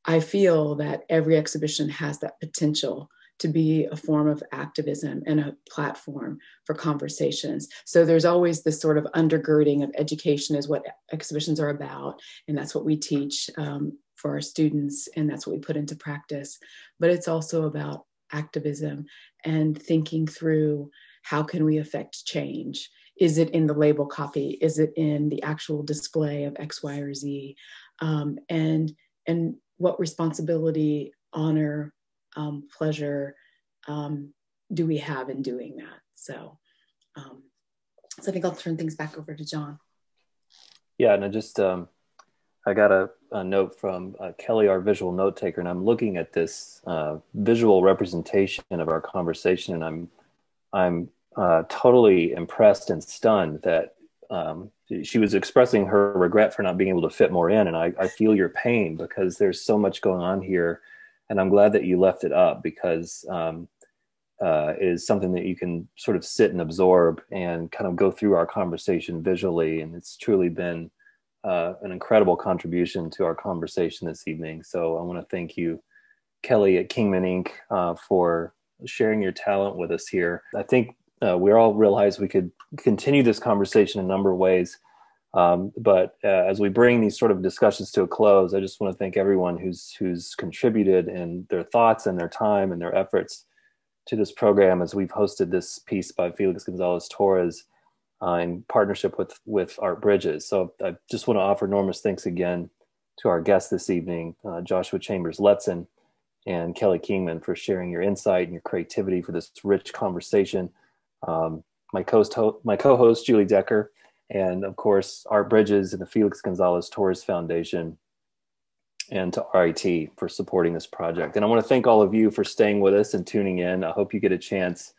I feel that every exhibition has that potential to be a form of activism and a platform for conversations. So there's always this sort of undergirding of education is what exhibitions are about, and that's what we teach um, for our students, and that's what we put into practice. But it's also about activism and thinking through how can we affect change is it in the label copy is it in the actual display of x y or z um, and and what responsibility honor um, pleasure um, do we have in doing that? So um, so i think i'll turn things back over to john. Yeah and i just um, I got a, a note from uh, Kelly, our visual note taker, and I'm looking at this uh, visual representation of our conversation, and I'm I'm uh, totally impressed and stunned that um, she was expressing her regret for not being able to fit more in, and I, I feel your pain because there's so much going on here, and I'm glad that you left it up because um, uh, is something that you can sort of sit and absorb and kind of go through our conversation visually, and it's truly been uh, an incredible contribution to our conversation this evening. So I want to thank you, Kelly at Kingman Ink, uh, for sharing your talent with us here. I think uh, we all realize we could continue this conversation a number of ways. Um, but uh, as we bring these sort of discussions to a close, I just want to thank everyone who's who's contributed in their thoughts and their time and their efforts to this program as we've hosted this piece by Felix Gonzalez Torres uh, in partnership with with Art Bridges. So I just want to offer enormous thanks again to our guests this evening, uh, Joshua Chambers Letson and Kelly Kingman, for sharing your insight and your creativity for this rich conversation. Um, my co-host, my co-host Juilee Decker, and of course Art Bridges and the Felix Gonzalez Torres Foundation, and to RIT for supporting this project. And I want to thank all of you for staying with us and tuning in. I hope you get a chance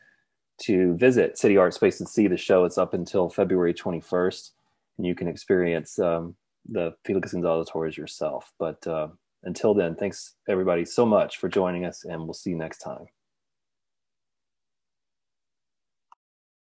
to visit City Art Space and see the show. It's up until February 21st, and you can experience um, the Felix Gonzalez Torres yourself. But uh, until then, thanks everybody so much for joining us, and we'll see you next time.